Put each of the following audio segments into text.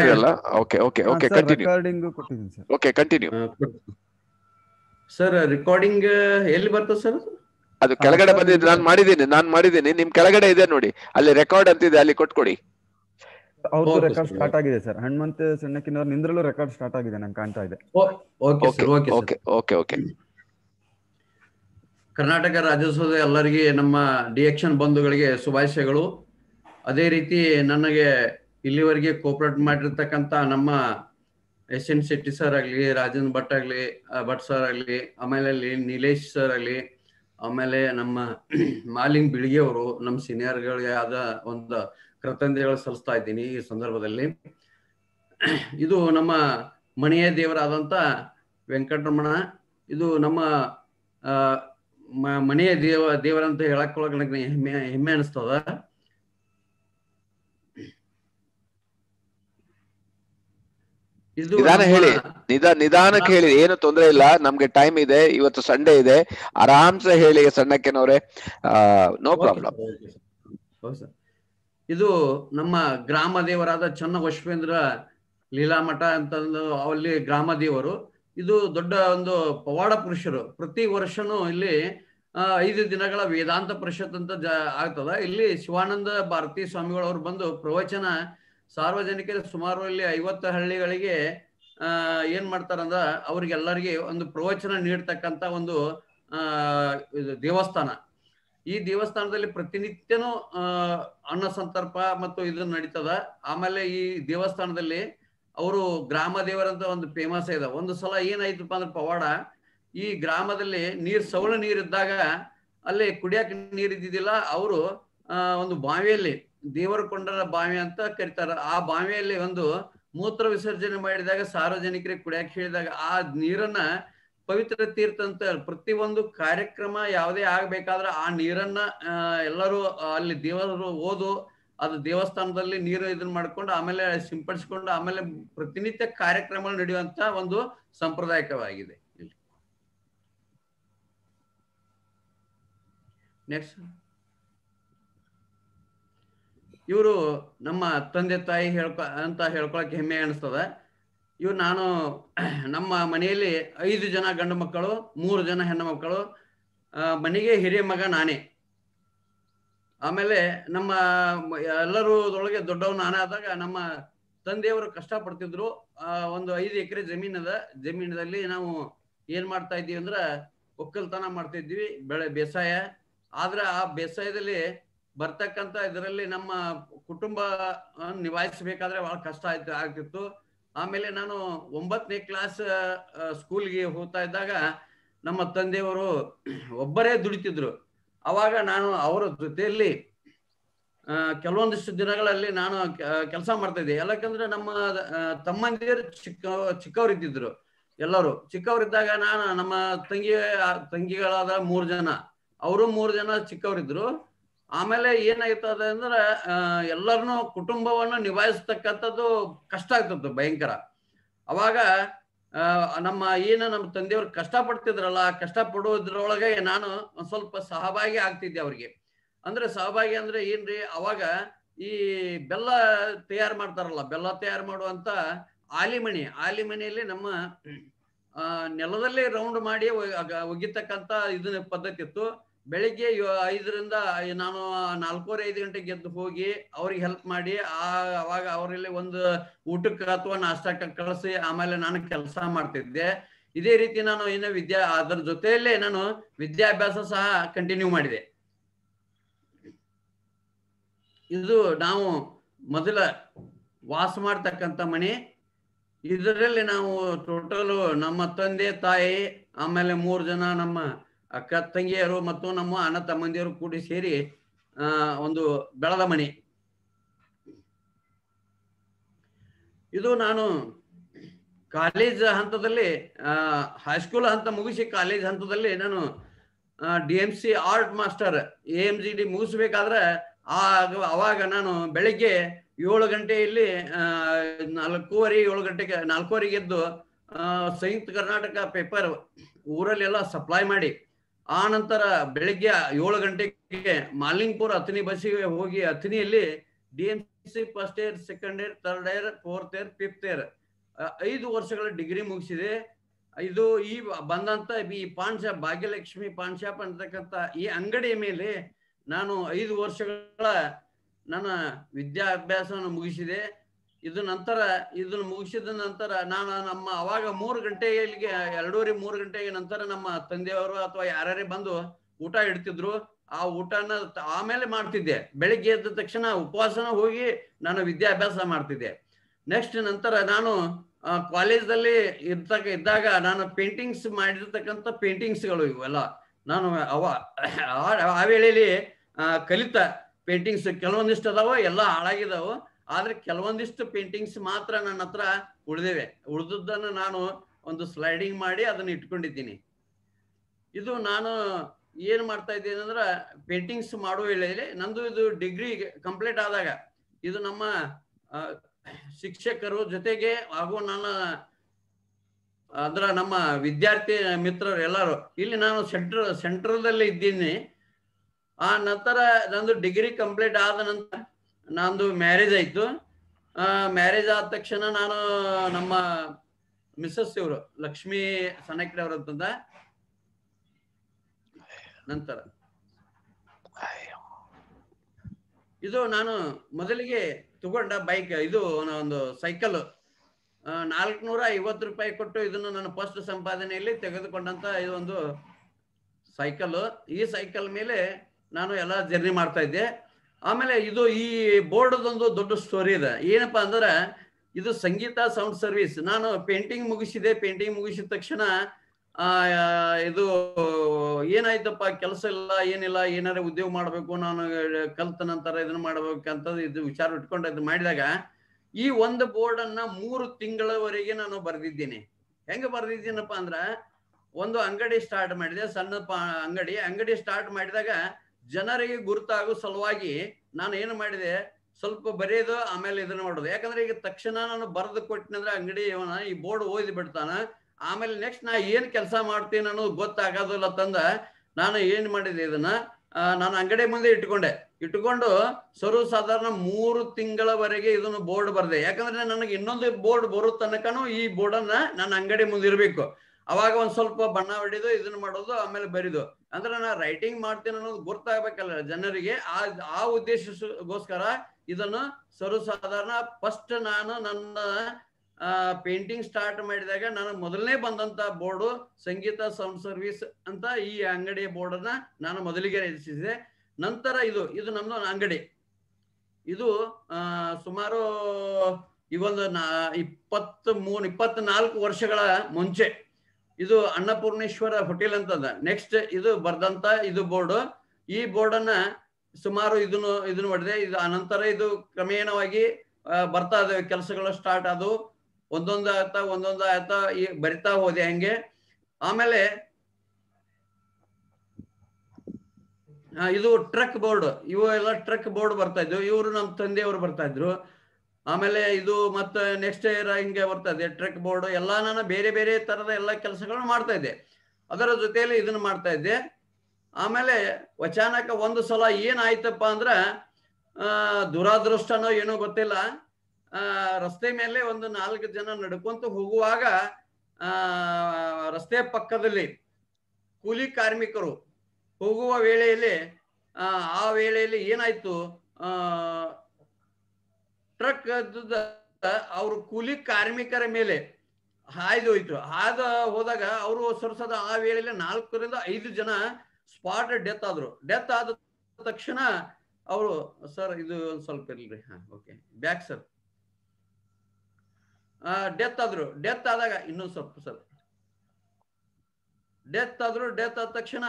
ಕೊಟ್ಟಿರಲ್ಲ okay okay okay sir continue recording ಕೊಟ್ಟಿದ್ದೀನಿ sir okay continue sir recording ಎಲ್ಲಿ ಬರ್ತದೆ sir ಅದು? ಕೆಳಗಡೆ ಬಂದಿದ್ದು ಇದು- ನಾನು ಮಾಡಿದ್ದೀನಿ ನಾನು ಮಾಡಿದ್ದೀನಿ. ನಿಮ್ ಕೆಳಗಡೆ ಇದೆ ನೋಡಿ. ಅಲ್ಲಿ ರೆಕಾರ್ಡ್ ಅಂತಿದೆ ಅಲ್ಲಿ ಕೊಟ್ಕೊಡಿ. ಅವ್ರದ್ದು ರೆಕಾರ್ಡ್. ಸ್ಟಾರ್ಟ್ ಆಗಿದೆ ಸರ್ ಹನುಮಂತ ಸಣ್ಣಕ್ಕಿನವ್ರ ನಿಂದ್ರಲ್ಲೂ ರೆಕಾರ್ಡ್ ಸ್ಟಾರ್ಟ್ ಆಗಿದೆ ನಂಗೆ ಕಾಣ್ತಾ ಇದೆ. Okay okay sir okay sir okay okay okay Karnataka ರಾಜ್ಯೋತ್ಸವದ ಎಲ್ಲರಿಗೆ ನಮ್ಮ ಡಿಎಕ್ಷನ್ ಬಂಧುಗಳಿಗೆ ಶುಭಾಶಯಗಳು. ಅದೇ ರೀತಿ ನನಗೆ ಇಲ್ಲಿವರೆಗೆ ಕೋಪರೇಟ್ ಮಾಡಿರ್ತಕ್ಕಂಥ ನಮ್ಮ ಎಸ್ ಎನ್ ಶೆಟ್ಟಿ ಸರ್ ಆಗಲಿ, ರಾಜೇಂದ್ರ ಭಟ್ ಆಗಲಿ ಭಟ್ ಸರ್ ಆಗಲಿ ಆಮೇಲೆ ಅಲ್ಲಿ ನೀಲೇಶ್ ಸರ್ ಆಗಲಿ, ಆಮೇಲೆ ನಮ್ಮ ಮಾಲಿಂಗ್ ಬಿಳಿಗೆ ಅವರು ನಮ್ಮ ಸೀನಿಯರ್ಗಳಿಗೆ ಆದ ಒಂದು ಕೃತಜ್ಞತೆಗಳು ಸಲ್ಲಿಸ್ತಾ ಇದ್ದೀನಿ ಈ ಸಂದರ್ಭದಲ್ಲಿ. ಇದು ನಮ್ಮ ಮಣಿಯ ದೇವರಾದಂಥ ವೆಂಕಟರಮಣ, ಇದು ನಮ್ಮ ಮನೆಯ ದೇವ, ದೇವರಂತ ಹೇಳಕ್ಕೊಳಗ ನನಗೆ ಹೆಮ್ಮೆ ಹೆಮ್ಮೆ ಅನಿಸ್ತದ ಇದು ನಿಧಾನ ಹೇಳಿ. ನಿಧಾನ ನಿಧಾನಕ್ಕೆ ಹೇಳಿ. ಏನು ತೊಂದರೆ ಇಲ್ಲ. ನಮ್ಗೆ ಟೈಮ್ ಇದೆ. ಇವತ್ತು ಸಂಡೇ ಇದೆ. ಆರಾಮ್ಸೆ ಹೇಳಿ ಸಣ್ಣಕ್ಕೆನವ್ರೆ. No problem. ಇದು ನಮ್ಮ ಗ್ರಾಮ ದೇವರಾದ ಚನ್ನ ವಶ್ವೇಂದ್ರ ಲೀಲಾಮಠ ಅಂತಂದು ಅಲ್ಲಿ ಗ್ರಾಮ ದೇವರು. ಇದು ದೊಡ್ಡ ಒಂದು ಪವಾಡ ಪುರುಷರು. ಪ್ರತಿ ವರ್ಷನೂ ಇಲ್ಲಿ ಐದು ದಿನಗಳ ವೇದಾಂತ ಪರಿಷತ್ ಅಂತ ಜ ಆಗ್ತದ. ಇಲ್ಲಿ ಶಿವಾನಂದ ಭಾರತಿ ಸ್ವಾಮಿಗಳವರು ಬಂದು ಪ್ರವಚನ ಸಾರ್ವಜನಿಕರ ಸುಮಾರು ಇಲ್ಲಿ ಐವತ್ತು ಹಳ್ಳಿಗಳಿಗೆ ಏನ್ ಮಾಡ್ತಾರಂದ್ರ ಅವ್ರಿಗೆಲ್ಲರಿಗೆ ಒಂದು ಪ್ರವಚನ ನೀಡ್ತಕ್ಕಂತ ಒಂದು ದೇವಸ್ಥಾನ. ಈ ದೇವಸ್ಥಾನದಲ್ಲಿ ಪ್ರತಿನಿತ್ಯನೂ ಅನ್ನ ಸಂತರ್ಪ ಮತ್ತು ಇದು ನಡೀತದ. ಆಮೇಲೆ ಈ ದೇವಸ್ಥಾನದಲ್ಲಿ ಅವರು ಗ್ರಾಮ ದೇವರಂತ ಒಂದು ಫೇಮಸ್ ಇದೆ ಒಂದು ಸಲ ಏನಾಯ್ತಪ್ಪ ಅಂದ್ರೆ ಪವಾಡ, ಈ ಗ್ರಾಮದಲ್ಲಿ ನೀರ್ ಸವಳ ನೀರಿದ್ದಾಗ ಅಲ್ಲಿ ಕುಡಿಯಕ್ ನೀರ್ ಇದ್ದಿದ್ದಿಲ್ಲ, ಅವರು ಒಂದು ಬಾವಿಯಲ್ಲಿ ದೇವರ ಕೊಂಡರ ಬಾವಿ ಅಂತ ಕರೀತಾರ. ಆ ಬಾವಿಯಲ್ಲಿ ಒಂದು ಮೂತ್ರ ವಿಸರ್ಜನೆ ಮಾಡಿದಾಗ ಸಾರ್ವಜನಿಕರಿಗೆ ಕುಡಿಯಕ್ ಹೇಳಿದಾಗ ಆ ನೀರನ್ನ ಪವಿತ್ರ ತೀರ್ಥ ಅಂತ ಪ್ರತಿ ಒಂದು ಕಾರ್ಯಕ್ರಮ ಯಾವುದೇ ಆಗ್ಬೇಕಾದ್ರೆ ಆ ನೀರನ್ನ ಎಲ್ಲರೂ ಅಲ್ಲಿ ದೇವರು ಓದು, ಅದು ದೇವಸ್ಥಾನದಲ್ಲಿ ನೀರು ಇದನ್ನ ಮಾಡ್ಕೊಂಡು ಆಮೇಲೆ ಸಿಂಪಡಿಸ್ಕೊಂಡು ಆಮೇಲೆ ಪ್ರತಿನಿತ್ಯ ಕಾರ್ಯಕ್ರಮ ನಡೆಯುವಂತ ಒಂದು ಸಂಪ್ರದಾಯಕವಾಗಿದೆ ನೆಕ್ಸ್ಟ್ ಇವರು ನಮ್ಮ ತಂದೆ ತಾಯಿ ಹೇಳ್ಕೊ, ಅಂತ ಹೇಳ್ಕೊಳಕ್ಕೆ ಹೆಮ್ಮೆ ಅನಿಸ್ತದ. ಇವ್ ನಾನು ನಮ್ಮ ಮನೆಯಲ್ಲಿ ಐದು ಜನ ಗಂಡು ಮಕ್ಕಳು, ಮೂರು ಜನ ಹೆಣ್ಣು ಮಕ್ಕಳು ಮನೆಗೆ ಹಿರಿಯ ಮಗ ನಾನೇ. ಆಮೇಲೆ ನಮ್ಮ ಮ- ಎಲ್ಲರೂ ಒಳಗೆ ದೊಡ್ಡವ್ ನಾನೇ ಆದಾಗ ನಮ್ಮ ತಂದೆಯವರು ಕಷ್ಟ ಪಡ್ತಿದ್ರು ಒಂದು ಐದು ಎಕರೆ ಜಮೀನ್ ಅದ ಜಮೀನದಲ್ಲಿ ನಾವು ಏನ್ ಮಾಡ್ತಾ ಇದ್ದೀವಿ ಅಂದ್ರ ಒಕ್ಕಲ್ತನ ಮಾಡ್ತಾ ಇದ್ವಿ ಬೆಳೆ ಬೇಸಾಯ. ಆದ್ರೆ ಆ ಬೇಸಾಯದಲ್ಲಿ ಬರ್ತಕ್ಕಂತ ಇದರಲ್ಲಿ ನಮ್ಮ ಕುಟುಂಬ ನಿಭಾಯಿಸಬೇಕಾದ್ರೆ ಬಹಳ ಕಷ್ಟ ಆಯ್ತು ಆಗ್ತಿತ್ತು. ಆಮೇಲೆ ನಾನು ಒಂಬತ್ತನೇ ಕ್ಲಾಸ್ ಸ್ಕೂಲ್ಗೆ ಹೋಗ್ತಾ ಇದ್ದಾಗ ನಮ್ಮ ತಂದೆಯವರು ಒಬ್ಬರೇ ದುಡಿತಿದ್ರು. ಅವಾಗ ನಾನು ಅವರ ಜೊತೆಯಲ್ಲಿ ಕೆಲವೊಂದಿಷ್ಟು ದಿನಗಳಲ್ಲಿ ನಾನು ಕೆಲಸ ಮಾಡ್ತಾ ಇದ್ದೆ. ಯಾಕಂದ್ರೆ ನಮ್ಮ ತಮ್ಮಂದಿರು ಚಿಕ್ಕ, ಚಿಕ್ಕವರಿದ್ದಿದ್ರು ಎಲ್ಲರೂ. ಚಿಕ್ಕವರಿದ್ದಾಗ ನಾನು ನಮ್ಮ ತಂಗಿ ತಂಗಿಗಳಾದ ಮೂರು ಜನ. ಅವರು ಮೂರು ಜನ ಚಿಕ್ಕವರಿದ್ರು. ಆಮೇಲೆ ಏನಾಗ್ತದೆ ಅಂದ್ರೆ ಎಲ್ಲರನ್ನು ಕುಟುಂಬವನ್ನು ನಿಭಾಯಿಸ್ತಕ್ಕಂಥದ್ದು ಕಷ್ಟ ಆಗ್ತದೆ ಭಯಂಕರ. ಅವಾಗ ನಮ್ಮ ಏನು ನಮ್ಮ ತಂದೆಯವ್ರು ಕಷ್ಟ ಪಡ್ತಿದ್ರಲ್ಲ ಆ ಕಷ್ಟ ಪಡೋದ್ರೊಳಗೆ ನಾನು ಒಂದ್ ಸ್ವಲ್ಪ ಸಹಭಾಗಿ ಆಗ್ತಿದ್ದೆ ಅವ್ರಿಗೆ. ಅಂದ್ರೆ ಸಹಭಾಗಿ ಅಂದ್ರೆ ಏನ್ರಿ, ಅವಾಗ ಈ ಬೆಲ್ಲ ತಯಾರು ಮಾಡ್ತಾರಲ್ಲ, ಬೆಲ್ಲ ತಯಾರು ಮಾಡುವಂತ ಆಲಿಮಣಿ, ಆಲಿಮಣಿಯಲ್ಲಿ ನಮ್ಮ ನೆಲದಲ್ಲೇ ರೌಂಡ್ ಮಾಡಿ ಒಗಿತಕ್ಕಂತ ಇದನ್ನ ಪದ್ಧತಿ ಇತ್ತು. ಬೆಳಿಗ್ಗೆ ಐದರಿಂದ ನಾನು ನಾಲ್ಕೂವರೆ ಐದು ಗಂಟೆಗೆ ಎದ್ದು ಹೋಗಿ ಅವ್ರಿಗೆ ಹೆಲ್ಪ್ ಮಾಡಿ, ಆ ಅವಾಗ ಅವರಲ್ಲಿ ಒಂದು ಊಟಕ್ಕೆ ಅಥವಾ ನಾಷ್ಟಕ್ಕೆ ಕಳಿಸಿ, ಆಮೇಲೆ ನಾನು ಕೆಲಸ ಮಾಡ್ತಿದ್ದೆ. ಇದೇ ರೀತಿ ನಾನು ಇನ್ನು ವಿದ್ಯಾ, ಅದರ ಜೊತೆಯಲ್ಲೇ ನಾನು ವಿದ್ಯಾಭ್ಯಾಸ ಸಹ ಕಂಟಿನ್ಯೂ ಮಾಡಿದೆ. ಇದು ನಾವು ಮೊದಲ ವಾಸ ಮಾಡ್ತಕ್ಕಂಥ ಮನೆ. ಇದರಲ್ಲಿ ನಾವು ಟೋಟಲು ನಮ್ಮ ತಂದೆ, ತಾಯಿ, ಆಮೇಲೆ ಮೂರು ಜನ ನಮ್ಮ ಅಕ್ಕ ತಂಗಿಯರು ಮತ್ತು ನಮ್ಮ ಅಣ್ಣ ತಮ್ಮಂದಿಯರು ಕೂಡಿ ಸೇರಿ ಒಂದು ಬೆಳದ ಮನೆ ಇದು ನಾನು ಕಾಲೇಜ್ ಹಂತದಲ್ಲಿ ಹೈಸ್ಕೂಲ್ ಹಂತ ಮುಗಿಸಿ ಕಾಲೇಜ್ ಹಂತದಲ್ಲಿ ನಾನು D M C art master, A M G D ಮುಗಿಸ್ಬೇಕಾದ್ರೆ ಆಗ, ಅವಾಗ ನಾನು ಬೆಳಿಗ್ಗೆ ಏಳು ಗಂಟೆಯಲ್ಲಿ ನಾಲ್ಕೂವರೆ, ಏಳು ಗಂಟೆಗೆ ನಾಲ್ಕೂವರೆಗೆದ್ದು ಸಂಯುಕ್ತ ಕರ್ನಾಟಕ ಪೇಪರ್ ಊರಲ್ಲೆಲ್ಲ ಸಪ್ಲೈ ಮಾಡಿ ಆ ನಂತರ ಬೆಳಿಗ್ಗೆ ಏಳು ಗಂಟೆಗೆ ಮಾಲಿಂಗ್ಪುರ್ ಅಥಣಿ ಬಸ್ಸಿಗೆ ಹೋಗಿ ಅಥಣಿಯಲ್ಲಿ D N C first year second year third year fourth year fifth year ಐದು ವರ್ಷಗಳ ಡಿಗ್ರಿ ಮುಗಿಸಿದೆ. ಇದು ಈ ಬಂದಂತ ಈ ಪಾನ್ ಶಾಪ್ ಭಾಗ್ಯಲಕ್ಷ್ಮಿ ಪಾನ್ ಶಾಪ್ ಅಂತಕ್ಕಂಥ ಈ ಅಂಗಡಿಯ ಮೇಲೆ ನಾನು ಐದು ವರ್ಷಗಳ ನನ್ನ ವಿದ್ಯಾಭ್ಯಾಸವನ್ನು ಮುಗಿಸಿದೆ. ಇದು ನಂತರ, ಇದನ್ನು ಮುಗಿಸಿದ ನಂತರ ನಾನು ನಮ್ಮ ಅವಾಗ ಮೂರು ಗಂಟೆಗೆ ಎರಡೂವರೆ ಮೂರು ಗಂಟೆಗೆ ನಂತರ ನಮ್ಮ ತಂದೆಯವರು ಅಥವಾ ಯಾರೇ ಬಂದು ಊಟ ಇಡ್ತಿದ್ರು, ಆ ಊಟನ ಆಮೇಲೆ ಮಾಡ್ತಿದ್ದೆ. ಬೆಳಿಗ್ಗೆ ಎದ್ದ ತಕ್ಷಣ ಉಪವಾಸನ ಹೋಗಿ ನಾನು ವಿದ್ಯಾಭ್ಯಾಸ ಮಾಡ್ತಿದ್ದೆ. ನೆಕ್ಸ್ಟ್ ನಂತರ ನಾನು ಕಾಲೇಜಲ್ಲಿ ಇರ್ತಕ್ಕ ಇದ್ದಾಗ ನಾನು ಪೇಂಟಿಂಗ್ಸ್ ಮಾಡಿರ್ತಕ್ಕಂಥ ಪೇಂಟಿಂಗ್ಸ್ಗಳು ಇವೆಲ್ಲ. ನಾನು ಅವ, ಆ- ವೇಳೆಯಲ್ಲಿ ಕಲಿತ ಪೇಂಟಿಂಗ್ಸ್ ಕೆಲವೊಂದಿಷ್ಟು ಅದಾವ, ಎಲ್ಲ ಹಾಳಾಗಿದಾವು. ಆದ್ರೆ ಕೆಲವೊಂದಿಷ್ಟು ಪೇಂಟಿಂಗ್ಸ್ ಮಾತ್ರ ನನ್ನ ಹತ್ರ ಉಳಿದಿವೆ. ಉಳಿದದ್ದನ್ನು ನಾನು ಒಂದು ಸ್ಲೈಡಿಂಗ್ ಮಾಡಿ ಅದನ್ನ ಇಟ್ಕೊಂಡಿದ್ದೀನಿ. ಇದು ನಾನು ಏನ್ ಮಾಡ್ತಾ ಇದ್ದೀನಿ ಅಂದ್ರೆ ಪೇಂಟಿಂಗ್ಸ್ ಮಾಡುವ ವೇಳೆಯಲ್ಲಿ ನಂದು ಇದು ಡಿಗ್ರಿ ಕಂಪ್ಲೀಟ್ ಆದಾಗ ಇದು ನಮ್ಮ ಶಿಕ್ಷಕರು ಜೊತೆಗೆ ಹಾಗೂ ನನ್ನ, ಅಂದ್ರ ನಮ್ಮ ವಿದ್ಯಾರ್ಥಿ ಮಿತ್ರರು ಎಲ್ಲರೂ ಇಲ್ಲಿ ನಾನು ಸೆಂಟ್ರ್ ಸೆಂಟ್ರದಲ್ಲಿ ಇದ್ದೀನಿ. ಆ ನಂತರ ನಂದು ಡಿಗ್ರಿ ಕಂಪ್ಲೀಟ್ ಆದ ನಂತರ ನಂದು ಮ್ಯಾರೇಜ್ ಆಯ್ತು. ಮ್ಯಾರೇಜ್ ಆದ ತಕ್ಷಣ ನಾನು ನಮ್ಮ ಮಿಸ್ಸಸ್ ಇವರು, ಲಕ್ಷ್ಮೀ ಸನಕ್ರೆ ಅವ್ರ ಅಂತಂದ. ನಂತರ. ಇದು ನಾನು ಮೊದಲಿಗೆ ತಗೊಂಡ ಬೈಕ್ ಇದು ಒಂದು ಸೈಕಲ್ ನಾಲ್ಕುನೂರ ಐವತ್ತು ರೂಪಾಯಿ ಕೊಟ್ಟು ಇದನ್ನು ನನ್ನ ಫಸ್ಟ್ ಸಂಪಾದನೆಯಲ್ಲಿ ತೆಗೆದುಕೊಂಡಂತ ಇದೊಂದು ಸೈಕಲ್ ಈ ಸೈಕಲ್ ಮೇಲೆ ನಾನು ಎಲ್ಲ ಜರ್ನಿ ಮಾಡ್ತಾ ಇದ್ದೆ. ಆಮೇಲೆ ಇದು ಈ ಬೋರ್ಡದೊಂದು ದೊಡ್ಡ ಸ್ಟೋರಿ ಇದೆ. ಏನಪ್ಪಾ ಅಂದ್ರೆ ಇದು ಸಂಗೀತ ಸೌಂಡ್ ಸರ್ವಿಸ್ ನಾನು ಪೇಂಟಿಂಗ್ ಮುಗಿಸಿದೆ. ಪೇಂಟಿಂಗ್ ಮುಗಿಸಿದ ತಕ್ಷಣ ಇದು ಏನಾಯ್ತಪ್ಪ? ಕೆಲಸ ಇಲ್ಲ, ಏನಿಲ್ಲ ಏನಾರ ಉದ್ಯೋಗ ಮಾಡಬೇಕು, ನಾನು ಕಲ್ತ ನಂತರ ಇದನ್ನ ಮಾಡ್ಬೇಕಂತ ಇದು ವಿಚಾರ ಇಟ್ಕೊಂಡು ಇದು ಮಾಡಿದಾಗ, ಈ ಒಂದು ಬೋರ್ಡ್ ಅನ್ನ ಮೂರು ತಿಂಗಳವರೆಗೆ ನಾನು ಬರೆದಿದ್ದೀನಿ. ಹೆಂಗ ಬರ್ದಿದ್ದೀನಪ್ಪ ಅಂದ್ರ, ಒಂದು ಅಂಗಡಿ ಸ್ಟಾರ್ಟ್ ಮಾಡಿದೆ. ಸಣ್ಣ ಅಂಗಡಿ. ಅಂಗಡಿ ಸ್ಟಾರ್ಟ್ ಮಾಡಿದಾಗ ಜನರಿಗೆ ಗುರುತಾಗೋ ಸಲುವಾಗಿ ನಾನು ಏನು ಮಾಡಿದೆ? ಸ್ವಲ್ಪ ಬರೆಯೋದು ಆಮೇಲೆ ಇದನ್ನ ಮಾಡೋದು. ಯಾಕಂದ್ರೆ ಈಗ ತಕ್ಷಣ ನಾನು ಬರೆದು ಕೊಟ್ಟಿನಂದ್ರೆ ಅಂಗಡಿ ಇವನ ಈ ಬೋರ್ಡ್ ಓದಿ ಬಿಡ್ತಾನ. ಆಮೇಲೆ ನೆಕ್ಸ್ಟ್ ನಾ ಏನ್ ಕೆಲಸ ಮಾಡ್ತೀನಿ ಅನ್ನೋದು ಗೊತ್ತಾಗೋದಿಲ್ಲ ತಂದ ನಾನು ಏನ್ ಮಾಡಿದೆ ಇದನ್ನ? ನಾನು ಅಂಗಡಿ ಮುಂದೆ ಇಟ್ಕೊಂಡೆ ಇಟ್ಕೊಂಡು ಸರ್ವ ಸಾಧಾರಣ ಮೂರು ತಿಂಗಳವರೆಗೆ ಇದನ್ನು ಬೋರ್ಡ್ ಬರ್ದೆ. ಯಾಕಂದ್ರೆ ನನಗೆ ಇನ್ನೊಂದು ಬೋರ್ಡ್ ಬರೋ ಈ ಬೋರ್ಡನ್ನ ನನ್ನ ಅಂಗಡಿ ಮುಂದೆ ಇರ್ಬೇಕು. ಅವಾಗ ಒಂದ್ ಸ್ವಲ್ಪ ಬಣ್ಣ ಹೊಡಿದು ಇದನ್ನ ಮಾಡೋದು, ಆಮೇಲೆ ಬರಿದು. ಅಂದ್ರೆ ನಾ ರೈಟಿಂಗ್ ಮಾಡ್ತೇನೆ ಅನ್ನೋದು ಗೊತ್ತಾಗಬೇಕಲ್ಲ ಜನರಿಗೆ. ಆ ಆ ಉದ್ದೇಶಗೋಸ್ಕರ ಇದನ್ನು ಸರ್ವಸಾಧಾರಣ ಫಸ್ಟ್ ನಾನು ನನ್ನ ಪೇಂಟಿಂಗ್ ಸ್ಟಾರ್ಟ್ ಮಾಡಿದಾಗ ನಾನು ಮೊದಲನೇ ಬಂದಂತ ಬೋರ್ಡು ಸಂಗೀತ ಸೌಂಡ್ ಸರ್ವಿಸ್ ಅಂತ ಈ ಅಂಗಡಿಯ ಬೋರ್ಡನ್ನ ನಾನು ಮೊದಲಿಗೆ ರಚಿಸಿದೆ. ನಂತರ ಇದು ಇದು ನಮ್ದು ಅಂಗಡಿ. ಇದು ಸುಮಾರು ಈ ಒಂದು ನಾ, ಇಪ್ಪತ್ತ್ ಮೂರು ಇಪ್ಪತ್ನಾಲ್ಕು ವರ್ಷಗಳ ಮುಂಚೆ. ಇದು ಅನ್ನಪೂರ್ಣೇಶ್ವರ ಹೋಟೆಲ್ ಅಂತದ. ನೆಕ್ಸ್ಟ್ ಇದು ಬರ್ದಂತ ಇದು ಬೋರ್ಡ್. ಈ ಬೋರ್ಡ್ ಅನ್ನ ಸುಮಾರು ಇದನ್ನು ಇದನ್ನು ಮಾಡಿದೆ ಇದು ಅನಂತರ ಇದು ಕ್ರಮೇಣವಾಗಿ ಬರ್ತಾ ಇದಾವೆ ಕೆಲಸಗಳು ಸ್ಟಾರ್ಟ್ ಆದವು ಒಂದೊಂದು ಆಯ್ತಾ ಒಂದೊಂದು ಆಯ್ತಾ ಈ ಬರಿತಾ ಹೋದೆ ಹಂಗೆ. ಆಮೇಲೆ ಇದು ಟ್ರಕ್ ಬೋರ್ಡ್. ಇವು ಎಲ್ಲ ಟ್ರಕ್ ಬೋರ್ಡ್ ಬರ್ತಾ ಇದ್ವು. ಇವರು ನಮ್ಮ ತಂದೆಯವರು ಬರ್ತಾ ಇದ್ರು. ಆಮೇಲೆ ಇದು ಮತ್ತೆ ನೆಕ್ಸ್ಟ್ ಇಯರ್ ಹಿಂಗೆ ಬರ್ತಾ ಇದೆ ಟ್ರಕ್ ಬೋರ್ಡ್ ಎಲ್ಲ ನಾನು ಬೇರೆ ಬೇರೆ ತರದ ಎಲ್ಲ ಕೆಲಸಗಳನ್ನು ಮಾಡ್ತಾ ಇದ್ದೆ ಅದರ ಜೊತೆಯಲ್ಲಿ ಇದನ್ನ ಮಾಡ್ತಾ ಇದ್ದೆ. ಆಮೇಲೆ ಅಚಾನಕ ಒಂದು ಸಲ ಏನಾಯ್ತಪ್ಪ ಅಂದ್ರ ದುರಾದೃಷ್ಟನೋ ಏನೋ ಗೊತ್ತಿಲ್ಲ. ರಸ್ತೆ ಮೇಲೆ ಒಂದು ನಾಲ್ಕು ಜನ ನಡ್ಕೊಂತ ಹೋಗುವಾಗ ರಸ್ತೆ ಪಕ್ಕದಲ್ಲಿ ಕೂಲಿ ಕಾರ್ಮಿಕರು ಹೋಗುವ ವೇಳೆಯಲ್ಲಿ, ಆ ವೇಳೆಯಲ್ಲಿ ಏನಾಯ್ತು? ಟ್ರಕ್ ಅವ್ರ ಕೂಲಿ ಕಾರ್ಮಿಕರ ಮೇಲೆ ಹಾಯ್ದೋಯ್ತು ಹಾಯ್ದು ಹೋದಾಗ ಅವರು ಸರ್ಸದ ಆ ವೇಳೆಯಲ್ಲಿ ನಾಲ್ಕರಿಂದ ಐದು ಜನ ಸ್ಪಾಟ್ ಡೆತ್ ಆದ್ರು. ಡೆತ್ ಆದ ತಕ್ಷಣ ಅವರು, ಸರ್, ಇದು ಒಂದ್ ಸ್ವಲ್ಪ ಇರ್ಲಿ. ಓಕೆ ಬ್ಯಾಕ್ ಸರ್ ಡೆತ್ ಆದ್ರು. ಡೆತ್ ಆದಾಗ ಇನ್ನೊಂದು ಸ್ವಲ್ಪ ಸರ್ ಡೆತ್ ಆದ್ರು ಡೆತ್ ಆದ ತಕ್ಷಣ